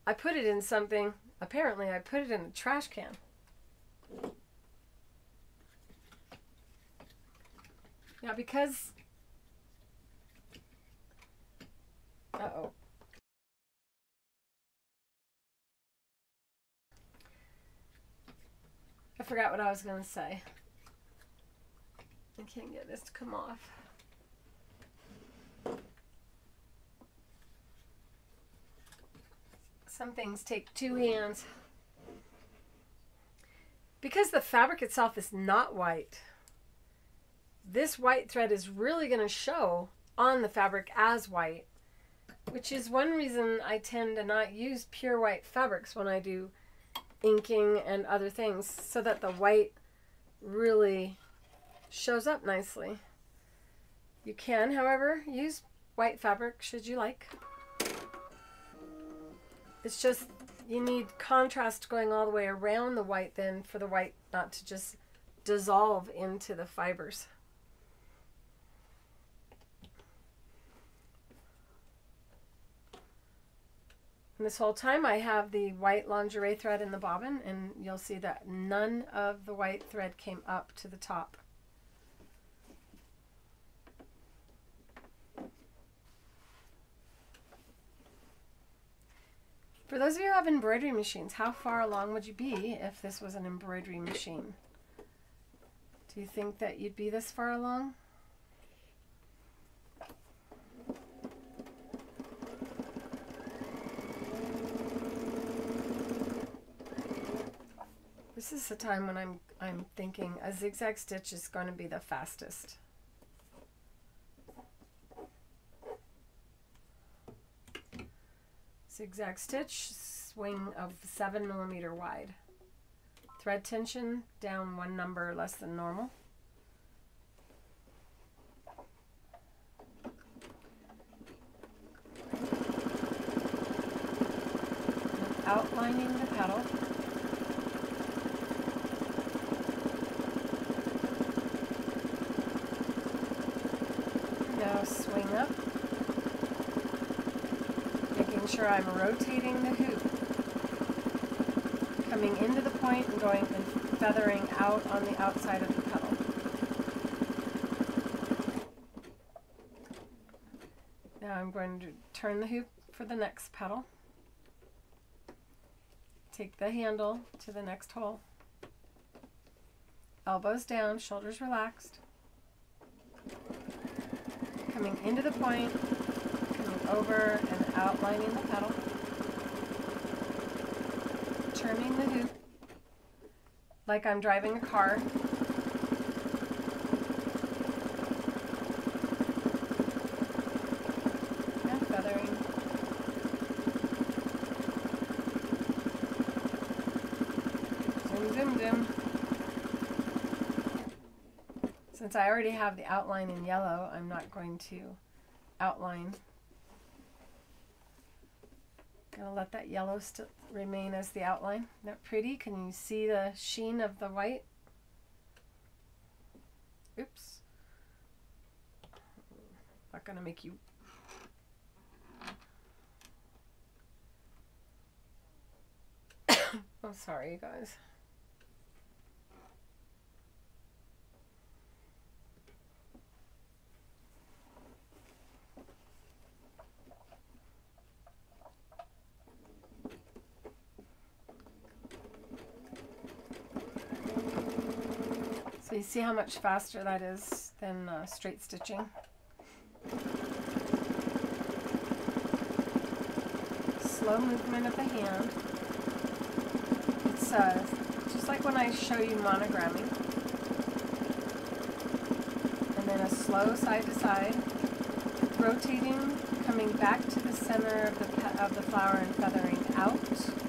I put it in something. Apparently, I put it in a trash can. Yeah, because. Uh oh. I forgot what I was going to say. I can't get this to come off. Some things take two hands. Because the fabric itself is not white, this white thread is really going to show on the fabric as white, which is one reason I tend to not use pure white fabrics when I do inking and other things, so that the white really shows up nicely. You can, however, use white fabric should you like. It's just you need contrast going all the way around the white then for the white not to just dissolve into the fibers. And this whole time I have the white lingerie thread in the bobbin and you'll see that none of the white thread came up to the top. For those of you who have embroidery machines, how far along would you be if this was an embroidery machine? Do you think that you'd be this far along? This is the time when I'm I'm thinking a zigzag stitch is going to be the fastest. Zigzag stitch, swing of seven millimeter wide. Thread tension down one number less than normal. outlining the petal. Now swing up, making sure I'm rotating the hoop, coming into the point and going and feathering out on the outside of the petal. Now I'm going to turn the hoop for the next petal. Take the handle to the next hole. Elbows down, shoulders relaxed. Coming into the point, coming over and outlining the petal. Turning the hoop like I'm driving a car. Feathering. Zoom, zoom, zoom. Since I already have the outline in yellow, I'm not going to outline. Gonna let that yellow still remain as the outline. Isn't that pretty? Can you see the sheen of the white? Oops. Not gonna make you I'm *coughs* oh, sorry, you guys. So you see how much faster that is than uh, straight stitching. Slow movement of the hand. It's uh, just like when I show you monogramming. And then a slow side to side, rotating, coming back to the center of the, of the flower and feathering out.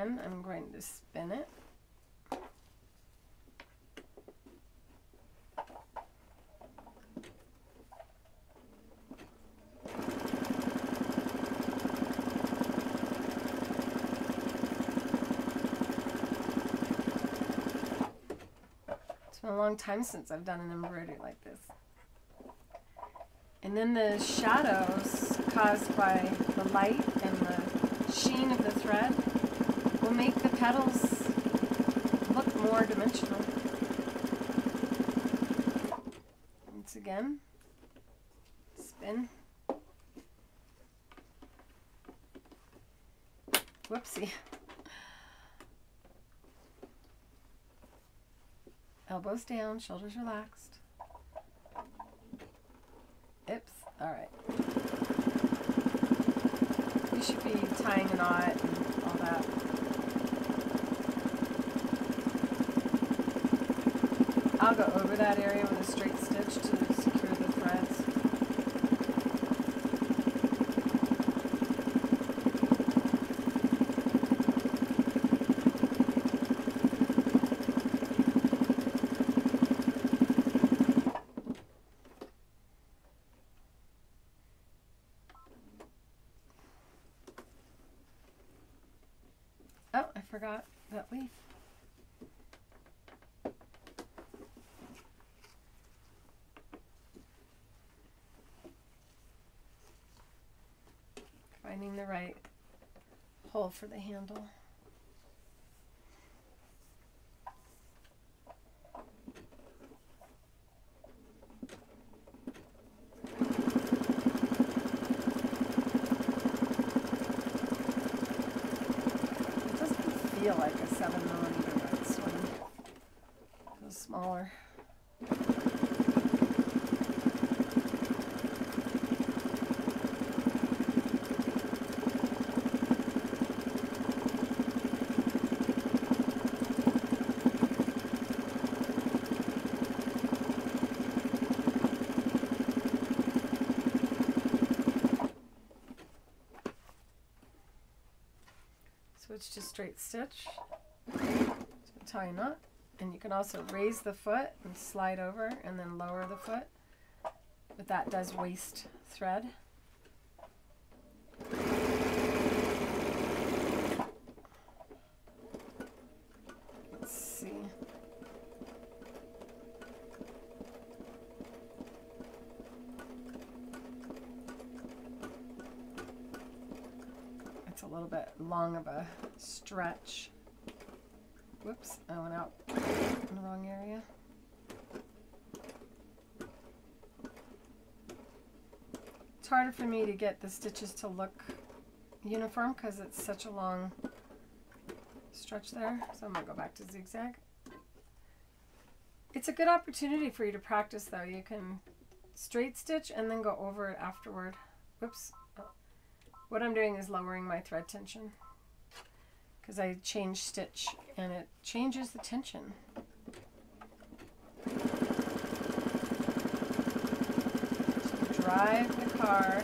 Again, I'm going to spin it. It's been a long time since I've done an embroidery like this. And then the shadows caused by the light and the sheen of the thread will make the petals look more dimensional. Once again, spin. Whoopsie. Elbows down, shoulders relaxed. Oops, alright. You should be tying a knot and all that. I'll go over that area with a straight stitch to secure the threads. Oh, I forgot that leaf. Finding the right hole for the handle. It doesn't feel like a seven millimeter red swing. It's smaller. switch to straight stitch tie a knot. And you can also raise the foot and slide over and then lower the foot. But that does waste thread stretch Whoops, I went out in the wrong area. It's harder for me to get the stitches to look uniform because it's such a long stretch there. So I'm going to go back to zigzag. It's a good opportunity for you to practice though. You can straight stitch and then go over it afterward. Whoops. What I'm doing is lowering my thread tension because I change stitch and it changes the tension. drive the car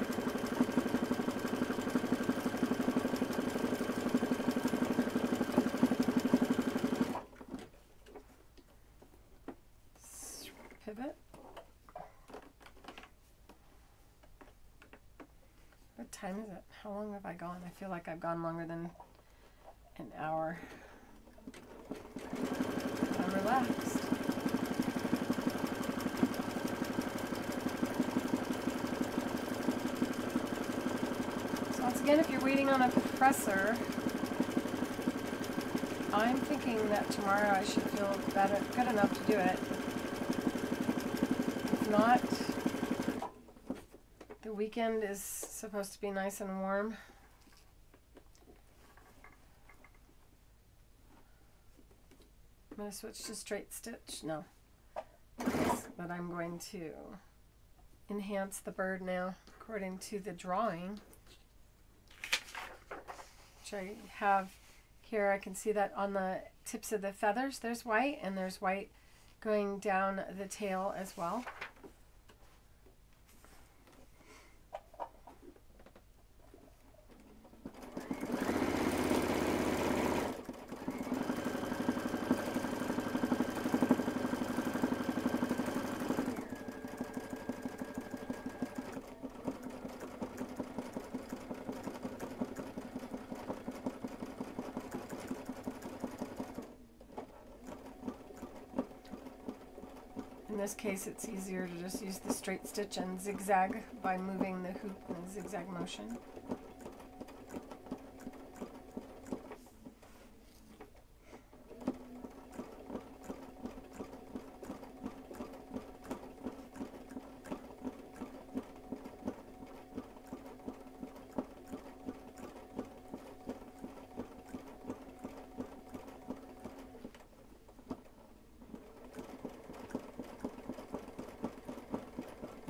pivot. What time is it? How long have I gone? I feel like I've gone longer than an hour. I'm relaxed. So once again, if you're waiting on a compressor, I'm thinking that tomorrow I should feel better, good enough to do it. If not, the weekend is supposed to be nice and warm. Going to switch to straight stitch. No. but I'm going to enhance the bird now according to the drawing. Which I have here. I can see that on the tips of the feathers there's white and there's white going down the tail as well. This case it's easier to just use the straight stitch and zigzag by moving the hoop in zigzag motion.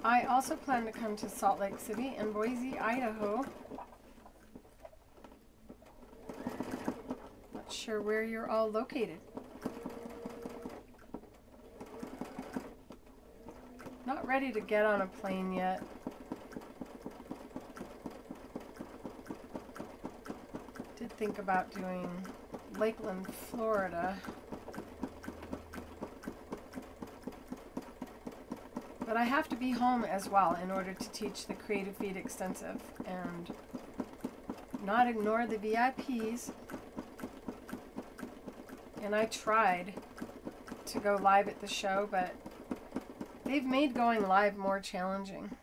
I also plan to come to Salt Lake City and Boise, Idaho. Not sure where you're all located. Not ready to get on a plane yet. Did think about doing Lakeland, Florida. But I have to be home as well in order to teach the Creative Feet Extensive and not ignore the VIPs. And I tried to go live at the show, but they've made going live more challenging.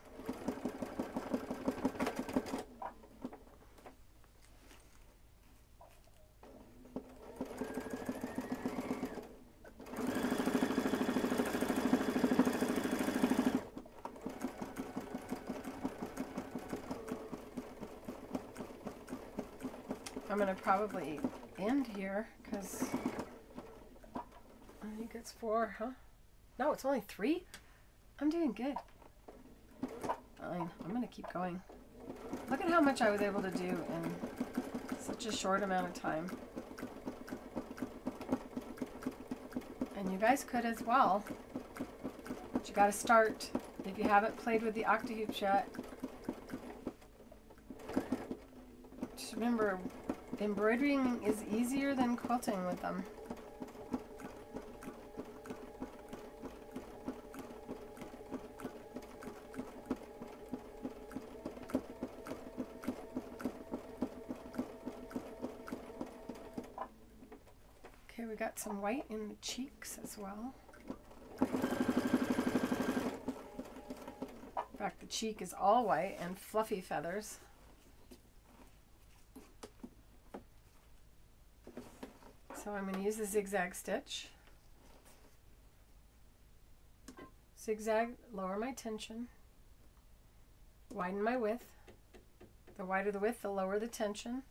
Probably end here because I think it's four, huh? No, it's only three? I'm doing good. Fine, I'm going to keep going. Look at how much I was able to do in such a short amount of time. And you guys could as well. But you got to start. If you haven't played with the Octihoops yet, just remember embroidering is easier than quilting with them. Okay, we got some white in the cheeks as well. In fact, the cheek is all white and fluffy feathers. I'm going to use the zigzag stitch. Zigzag, lower my tension, widen my width. The wider the width, the lower the tension.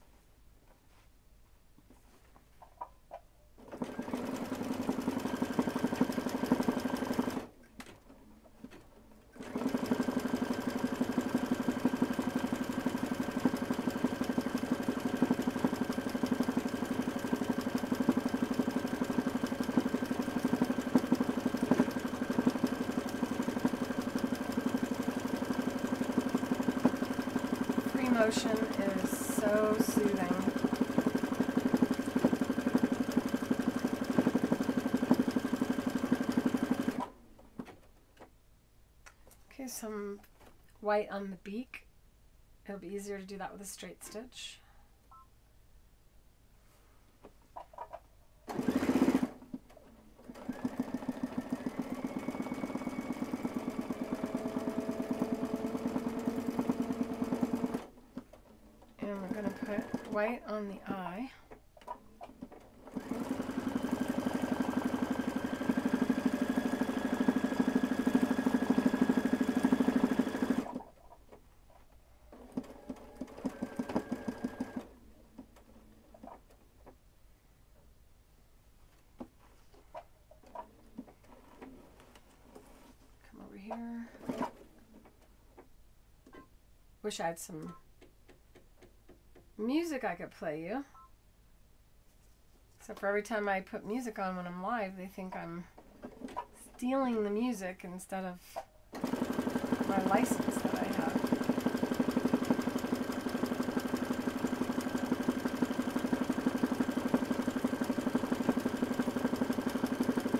Free motion is so soothing. Okay, some white on the beak. It'll be easier to do that with a straight stitch. And we're going to put white on the eye. Come over here. Wish I had some music I could play you. Except for every time I put music on when I'm live, they think I'm stealing the music instead of my license that I have.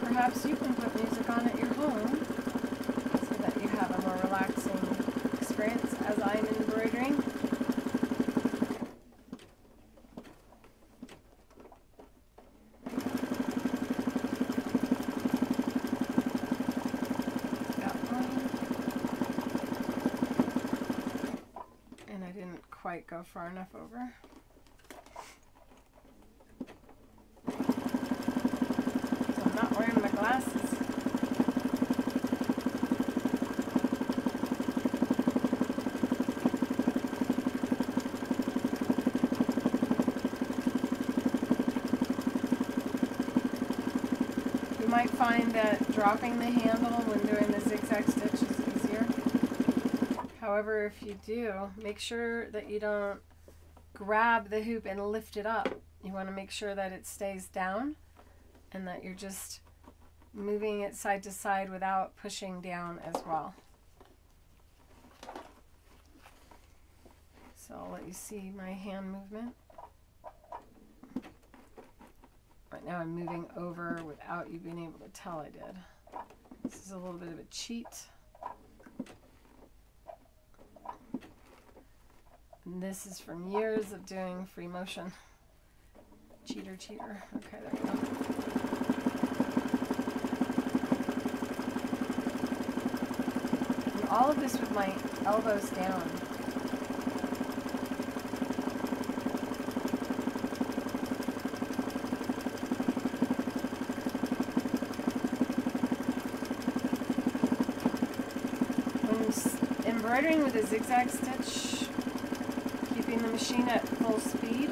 Perhaps you can put music on at your home so that you have a more relaxing experience as I'm embroidering. That one. And I didn't quite go far enough over. So I'm not wearing my glasses. You might find that dropping the handle when doing the zigzag stitch is easier. However, if you do, make sure that you don't grab the hoop and lift it up. You want to make sure that it stays down and that you're just moving it side to side without pushing down as well. So I'll let you see my hand movement. Right now I'm moving over without you being able to tell I did. This is a little bit of a cheat. And this is from years of doing free motion. Cheater, cheater. Okay, there we go. All of this with my elbows down. Embroidering with a zigzag stitch, machine at full speed,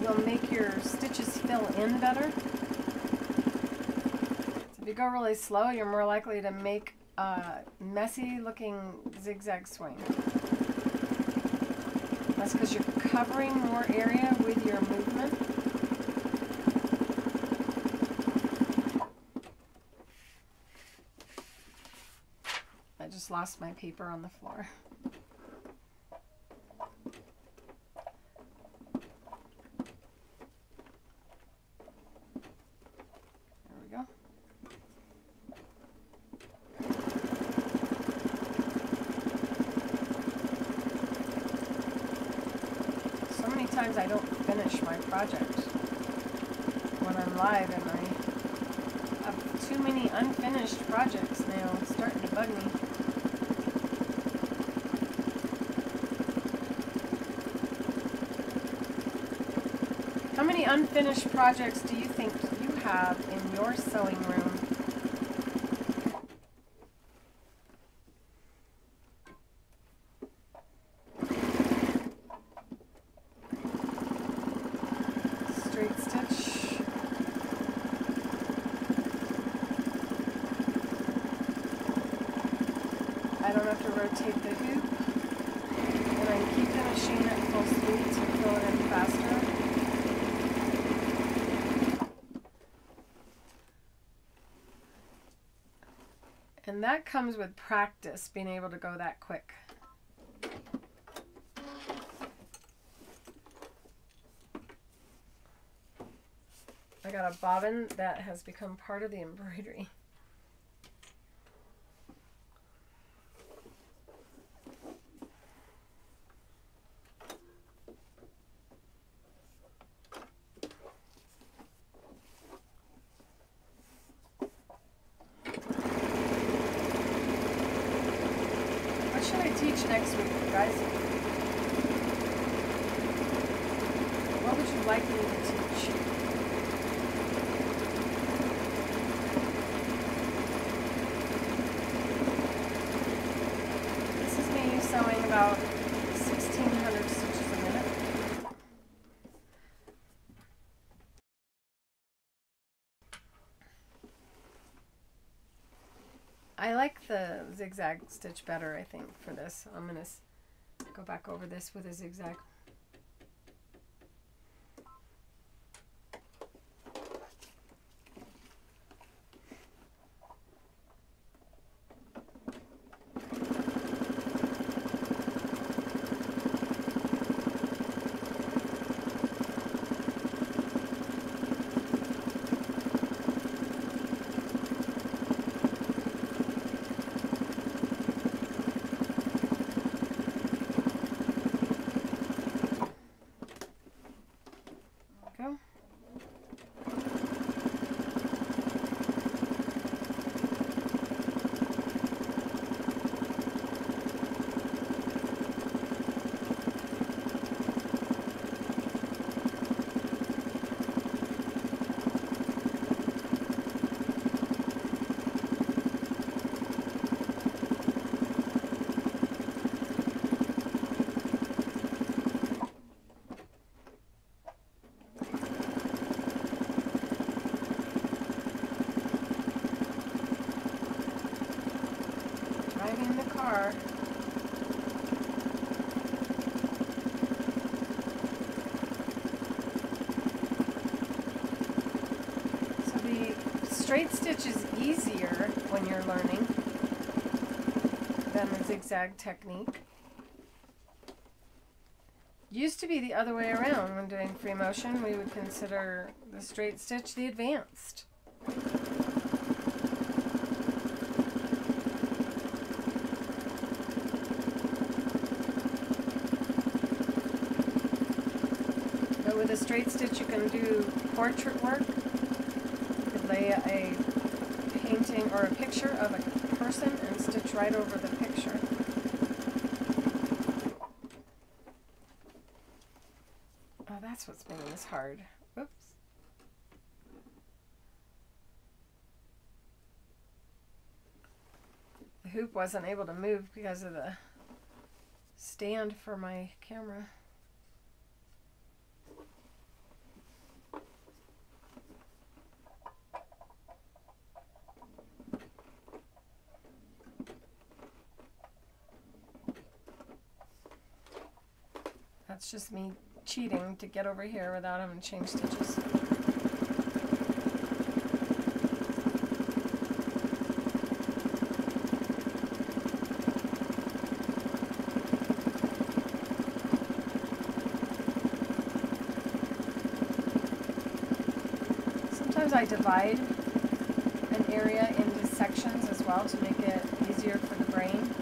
will make your stitches fill in better. If you go really slow, you're more likely to make a messy looking zigzag swing. That's because you're covering more area with your movement. I just lost my paper on the floor. sometimes I don't finish my project when I'm live and I have too many unfinished projects now. It's starting to bug me. How many unfinished projects do you think you have in your sewing room? Straight stitch. I don't have to rotate the hoop. And I keep finishing at full speed to fill it in faster. And that comes with practice, being able to go that quick. I got a bobbin that has become part of the embroidery. What should I teach next week, guys? What would you like me to teach? This is me sewing about 1600 stitches a minute. I like the zigzag stitch better, I think, for this. I'm going to go back over this with a zigzag. Go. Driving the car. So the straight stitch is easier when you're learning than the zigzag technique. Used to be the other way around when doing free motion. We would consider the straight stitch the advanced. But with a straight stitch, you can do portrait work. You could lay a painting or a picture of a person and stitch right over the picture. Oh, that's what's making this hard. Whoops. The hoop wasn't able to move because of the stand for my camera. That's just me cheating to get over here without having to change stitches. Sometimes I divide an area into sections as well to make it easier for the brain.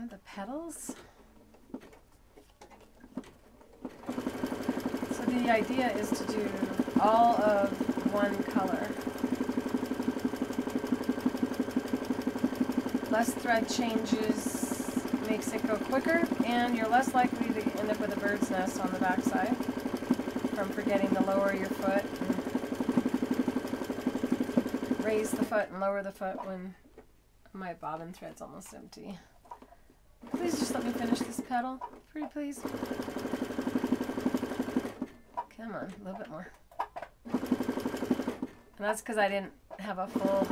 some So the idea is to do all of one color. Less thread changes makes it go quicker and you're less likely to end up with a bird's nest on the backside from forgetting to lower your foot raise the foot and lower the foot when my bobbin thread's almost empty. Finish this petal. Pretty please. Come on, a little bit more. And that's because I didn't have a full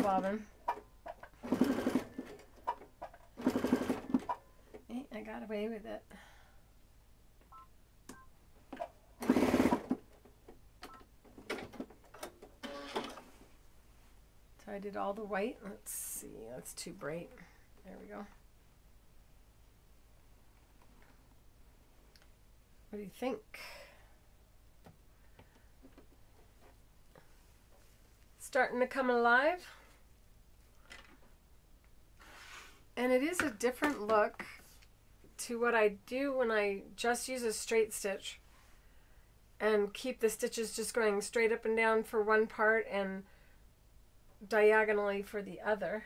bobbin. Eh, I got away with it. So I did all the white. Let's see, that's too bright. There we go. What do you think? Starting to come alive. And it is a different look to what I do when I just use a straight stitch and keep the stitches just going straight up and down for one part and diagonally for the other.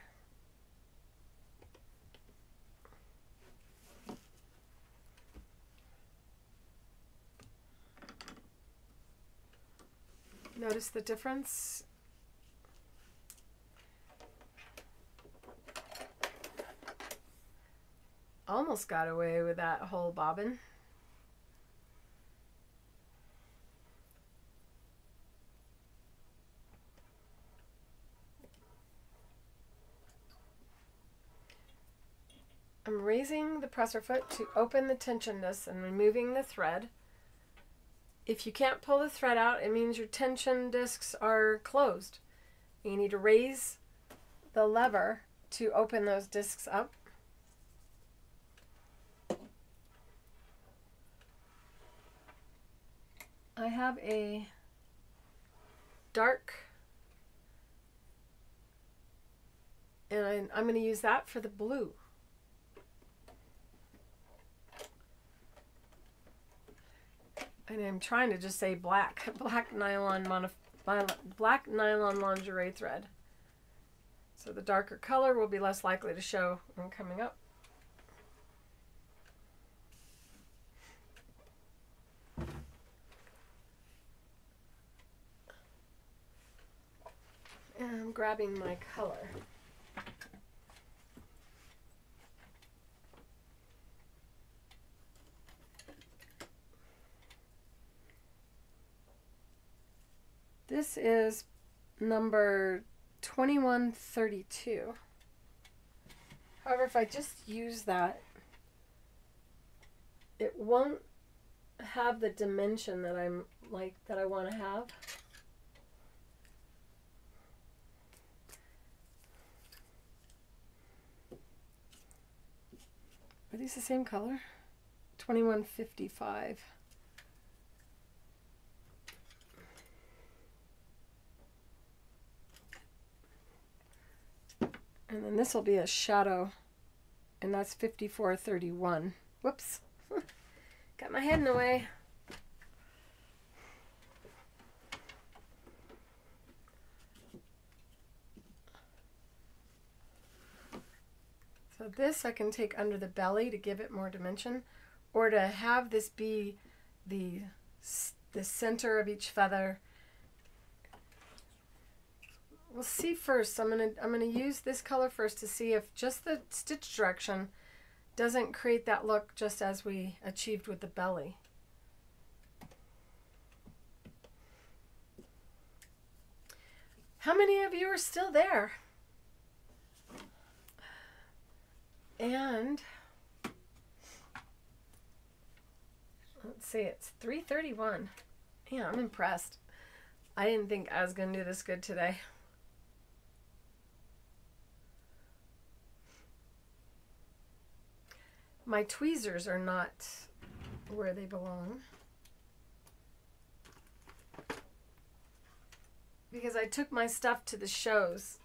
Notice the difference? Almost got away with that whole bobbin. I'm raising the presser foot to open the tension disc and removing the thread. If you can't pull the thread out, it means your tension discs are closed. You need to raise the lever to open those discs up. I have a dark and I'm going to use that for the blue. And I'm trying to just say black, *laughs* black nylon mono, black nylon lingerie thread. So the darker color will be less likely to show when coming up. And I'm grabbing my color. This is number 2132. However, if I just use that, it won't have the dimension that I'm like that I want to have. Are these the same color? 2155. And then this will be a shadow, and that's 5431. Whoops. *laughs* Got my head in the way. So this I can take under the belly to give it more dimension, or to have this be the, the center of each feather we'll see first. I'm gonna I'm gonna use this color first to see if just the stitch direction doesn't create that look just as we achieved with the belly. How many of you are still there? And let's see, it's 331. Yeah, I'm impressed. I didn't think I was going to do this good today. My tweezers are not where they belong. Because I took my stuff to the shows.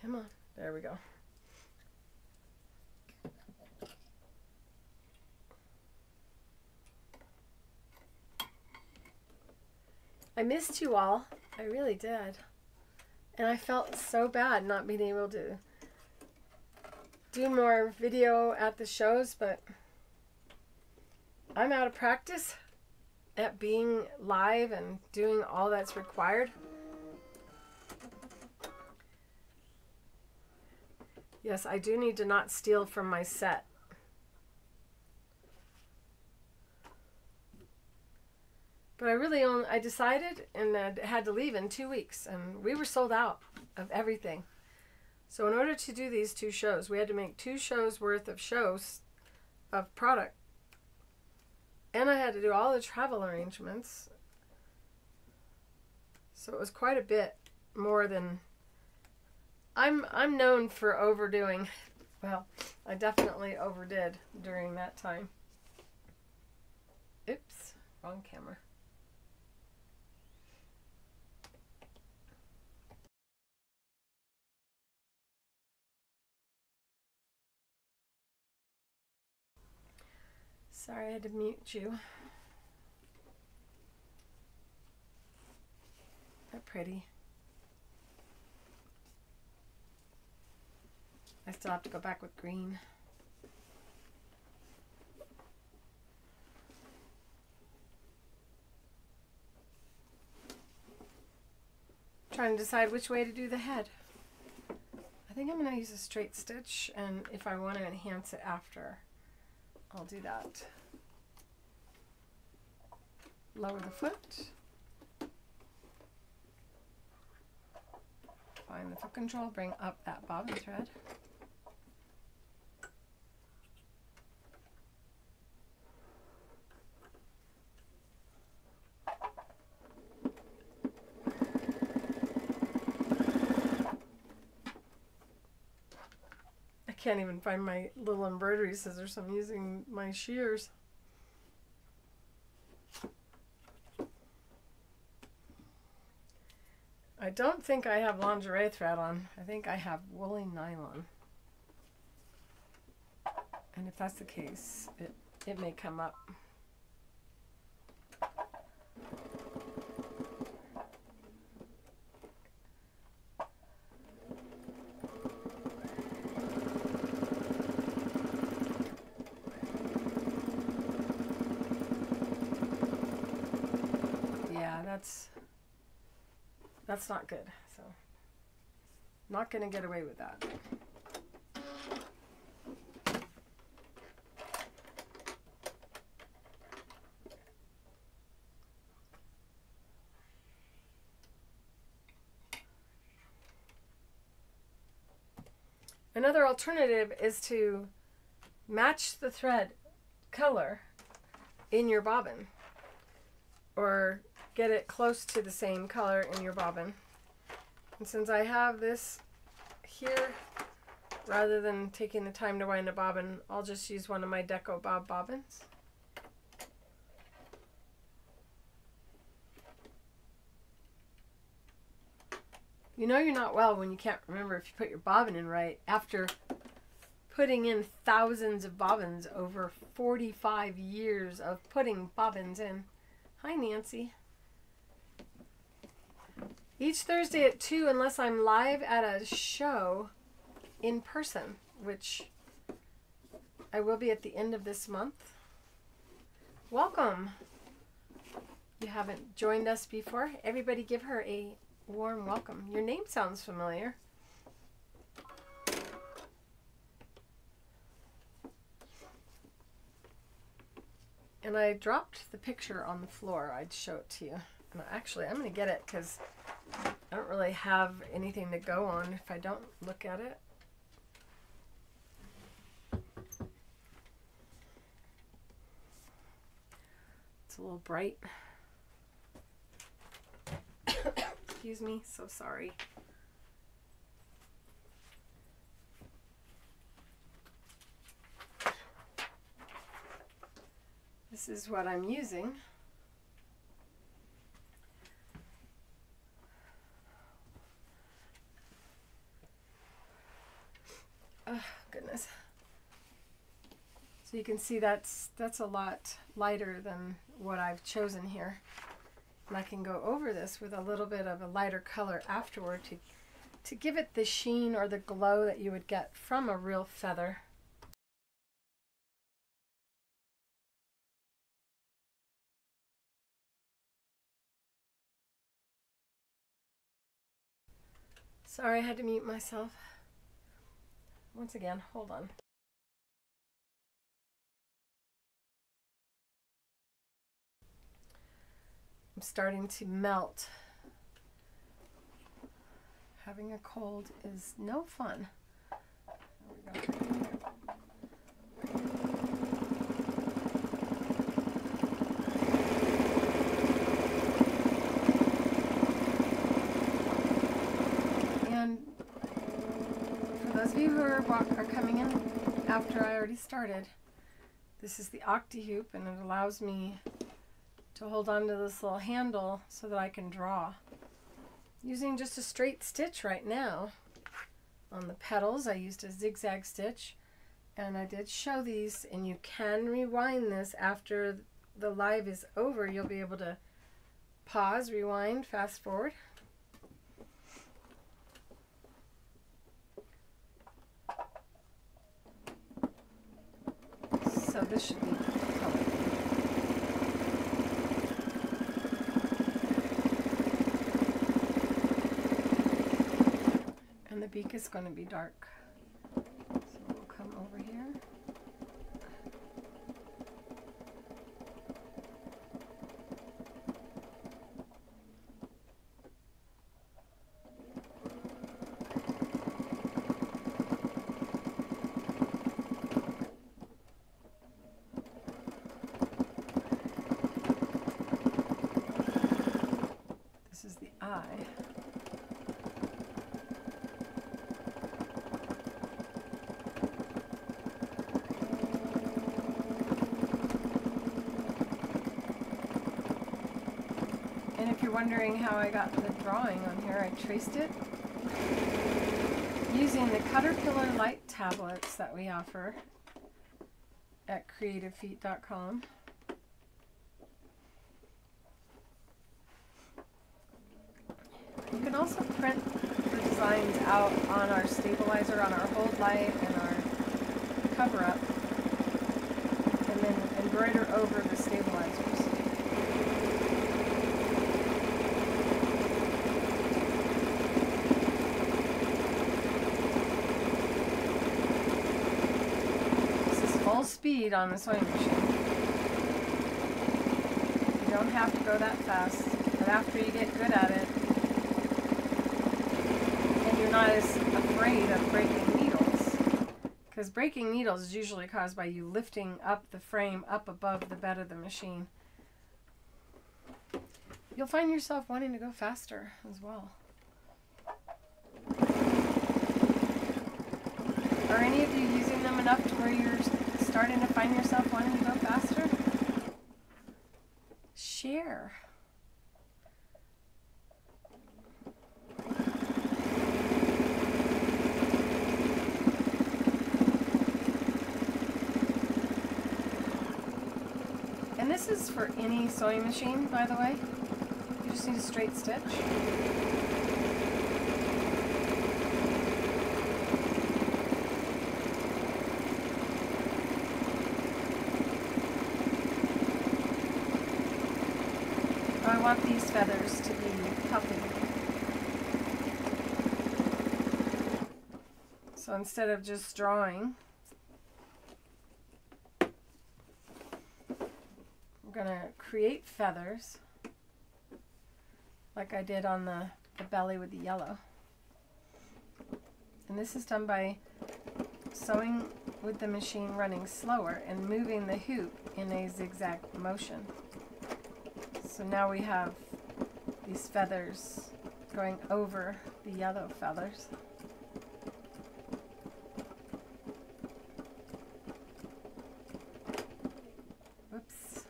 Come on. There we go. I missed you all. I really did. And I felt so bad not being able to do more video at the shows, but I'm out of practice at being live and doing all that's required. Yes, I do need to not steal from my set. But I really only, I decided and had to leave in two weeks, and we were sold out of everything. So in order to do these two shows, we had to make two shows worth of shows of product. And I had to do all the travel arrangements. So it was quite a bit more than I'm I'm known for overdoing. *laughs* Well, I definitely overdid during that time. Oops, wrong camera. Sorry, I had to mute you. They're pretty. I still have to go back with green. Trying to decide which way to do the head. I think I'm going to use a straight stitch and if I want to enhance it after, I'll do that lower the foot. Find the foot control, bring up that bobbin thread. Can't even find my little embroidery scissors. so I'm using my shears. I don't think I have lingerie thread on. I think I have woolly nylon. And if that's the case, it, it may come up. Yeah, that's that's not good. So, not going to get away with that. Another alternative is to match the thread color in your bobbin or get it close to the same color in your bobbin. And since I have this here, rather than taking the time to wind a bobbin, I'll just use one of my DecoBob bobbins. You know you're not well when you can't remember if you put your bobbin in right after putting in thousands of bobbins over 45 years of putting bobbins in. Hi, Nancy. Each Thursday at 2, unless I'm live at a show in person, which I will be at the end of this month. Welcome. You haven't joined us before. Everybody give her a warm welcome. Your name sounds familiar. And I dropped the picture on the floor. I'd show it to you. Actually, I'm going to get it because I don't really have anything to go on if I don't look at it. It's a little bright. Excuse me, so sorry. This is what I'm using. Oh, goodness. So you can see that's that's a lot lighter than what I've chosen here. And I can go over this with a little bit of a lighter color afterward to, to give it the sheen or the glow that you would get from a real feather. Sorry, I had to mute myself. Once again, hold on. I'm starting to melt. Having a cold is no fun. Are coming in after I already started. This is the Octihoop and it allows me to hold on to this little handle so that I can draw. Using just a straight stitch right now. On the petals I used a zigzag stitch and I did show these and you can rewind this after the live is over. You'll be able to pause, rewind, fast forward. So this should be. And the beak is going to be dark. So we'll come over here. if you're wondering how I got the drawing on here, I traced it using the CutterPillar Light tablets that we offer at creativefeet.com. You can also print the designs out on our stabilizer, on our hold light, and our cover up, and then embroider over the stabilizers. On the sewing machine. You don't have to go that fast, but after you get good at it, and you're not as afraid of breaking needles, because breaking needles is usually caused by you lifting up the frame up above the bed of the machine. You'll find yourself wanting to go faster as well. Are any of you using them enough to where you're starting to find yourself wanting to go faster? Share. And this is for any sewing machine, by the way. You just need a straight stitch. Want these feathers to be puffy. So instead of just drawing, I'm going to create feathers like I did on the, the belly with the yellow. And this is done by sewing with the machine running slower and moving the hoop in a zigzag motion. So now we have these feathers going over the yellow feathers. Whoops.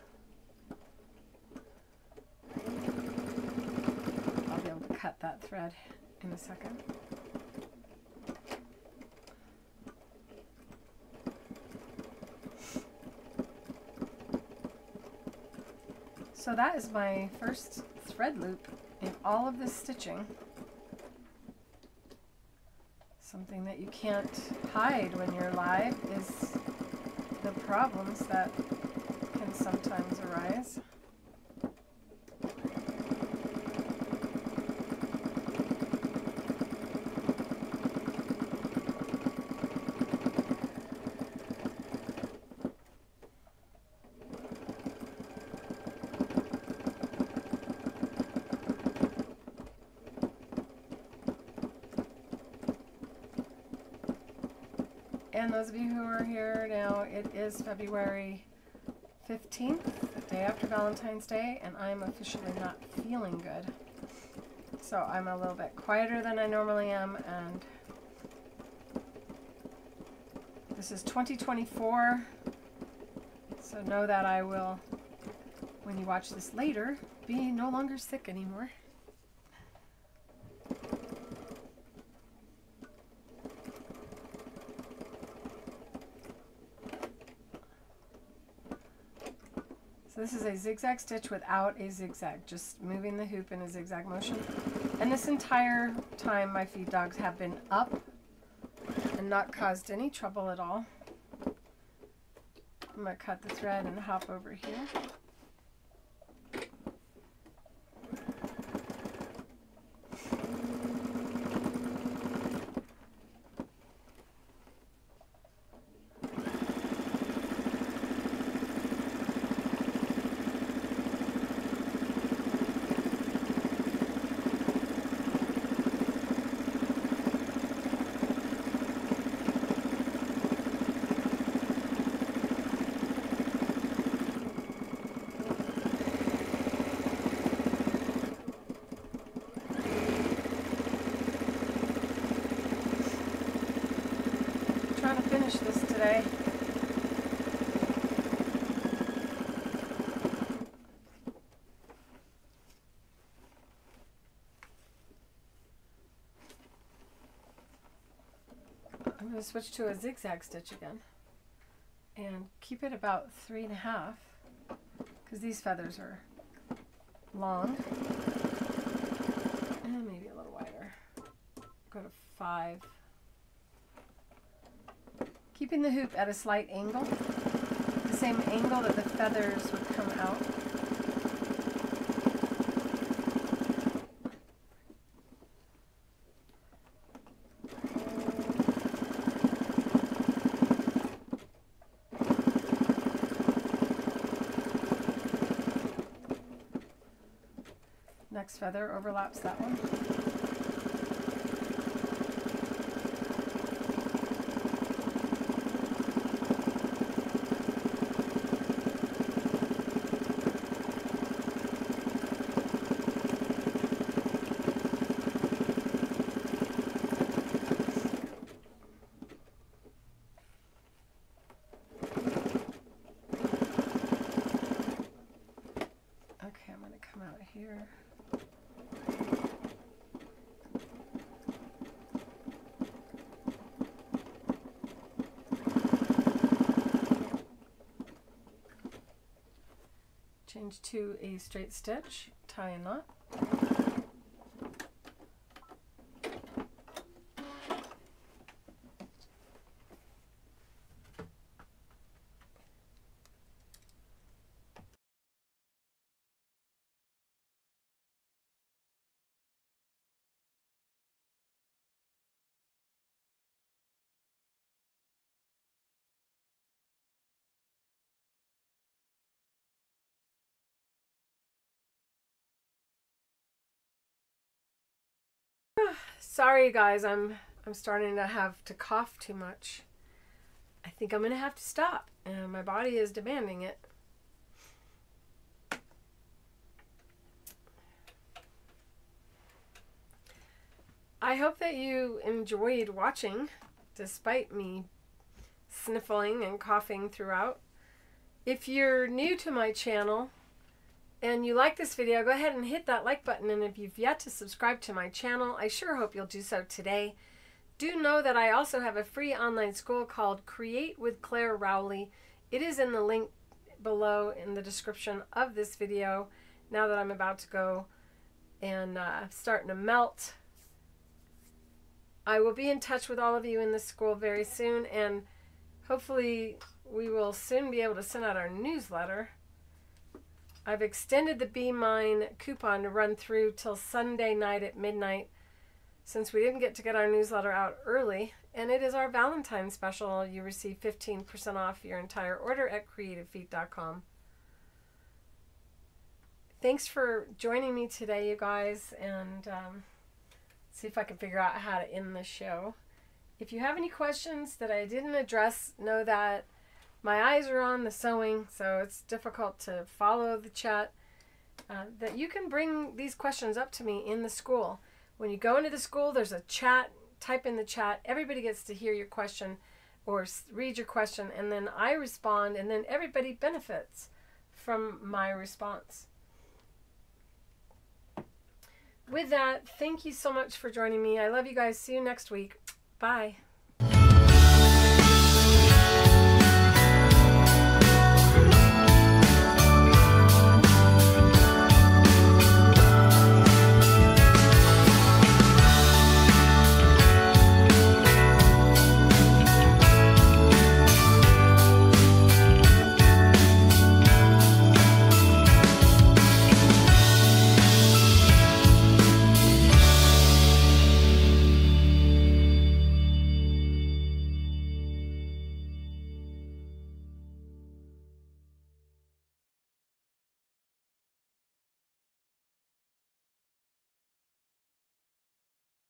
I'll be able to cut that thread in a second. So that is my first thread loop in all of this stitching. Something that you can't hide when you're live is the problems that can sometimes arise. And those of you who are here now, it is February 15th, the day after Valentine's Day, and I'm officially not feeling good. So I'm a little bit quieter than I normally am, and this is 2024. So know that I will, when you watch this later, be no longer sick anymore. So this is a zigzag stitch without a zigzag, just moving the hoop in a zigzag motion. And this entire time my feed dogs have been up and not caused any trouble at all. I'm going to cut the thread and hop over here. trying to finish this today. I'm going to switch to a zigzag stitch again and keep it about three and a half because these feathers are long and maybe a little wider. Go to five. Keeping the hoop at a slight angle, the same angle that the feathers would come out. Next feather overlaps that one. Here. Change to a straight stitch, tie a knot. Sorry guys, I'm I'm starting to have to cough too much. I think I'm going to have to stop and my body is demanding it. I hope that you enjoyed watching despite me sniffling and coughing throughout. If you're new to my channel, and you like this video, go ahead and hit that like button. And if you've yet to subscribe to my channel, I sure hope you'll do so today. Do know that I also have a free online school called Create with Clare Rowley. It is in the link below in the description of this video now that I'm about to go and uh, starting to melt. I will be in touch with all of you in the school very soon and hopefully we will soon be able to send out our newsletter. I've extended the Be Mine coupon to run through till Sunday night at midnight since we didn't get to get our newsletter out early. And it is our Valentine special. You receive 15% off your entire order at creativefeet.com. Thanks for joining me today, you guys, and um, see if I can figure out how to end the show. If you have any questions that I didn't address, know that my eyes are on the sewing, so it's difficult to follow the chat. Uh, that you can bring these questions up to me in the school. When you go into the school, there's a chat. Type in the chat. Everybody gets to hear your question or read your question, and then I respond, and then everybody benefits from my response. With that, thank you so much for joining me. I love you guys. See you next week. Bye.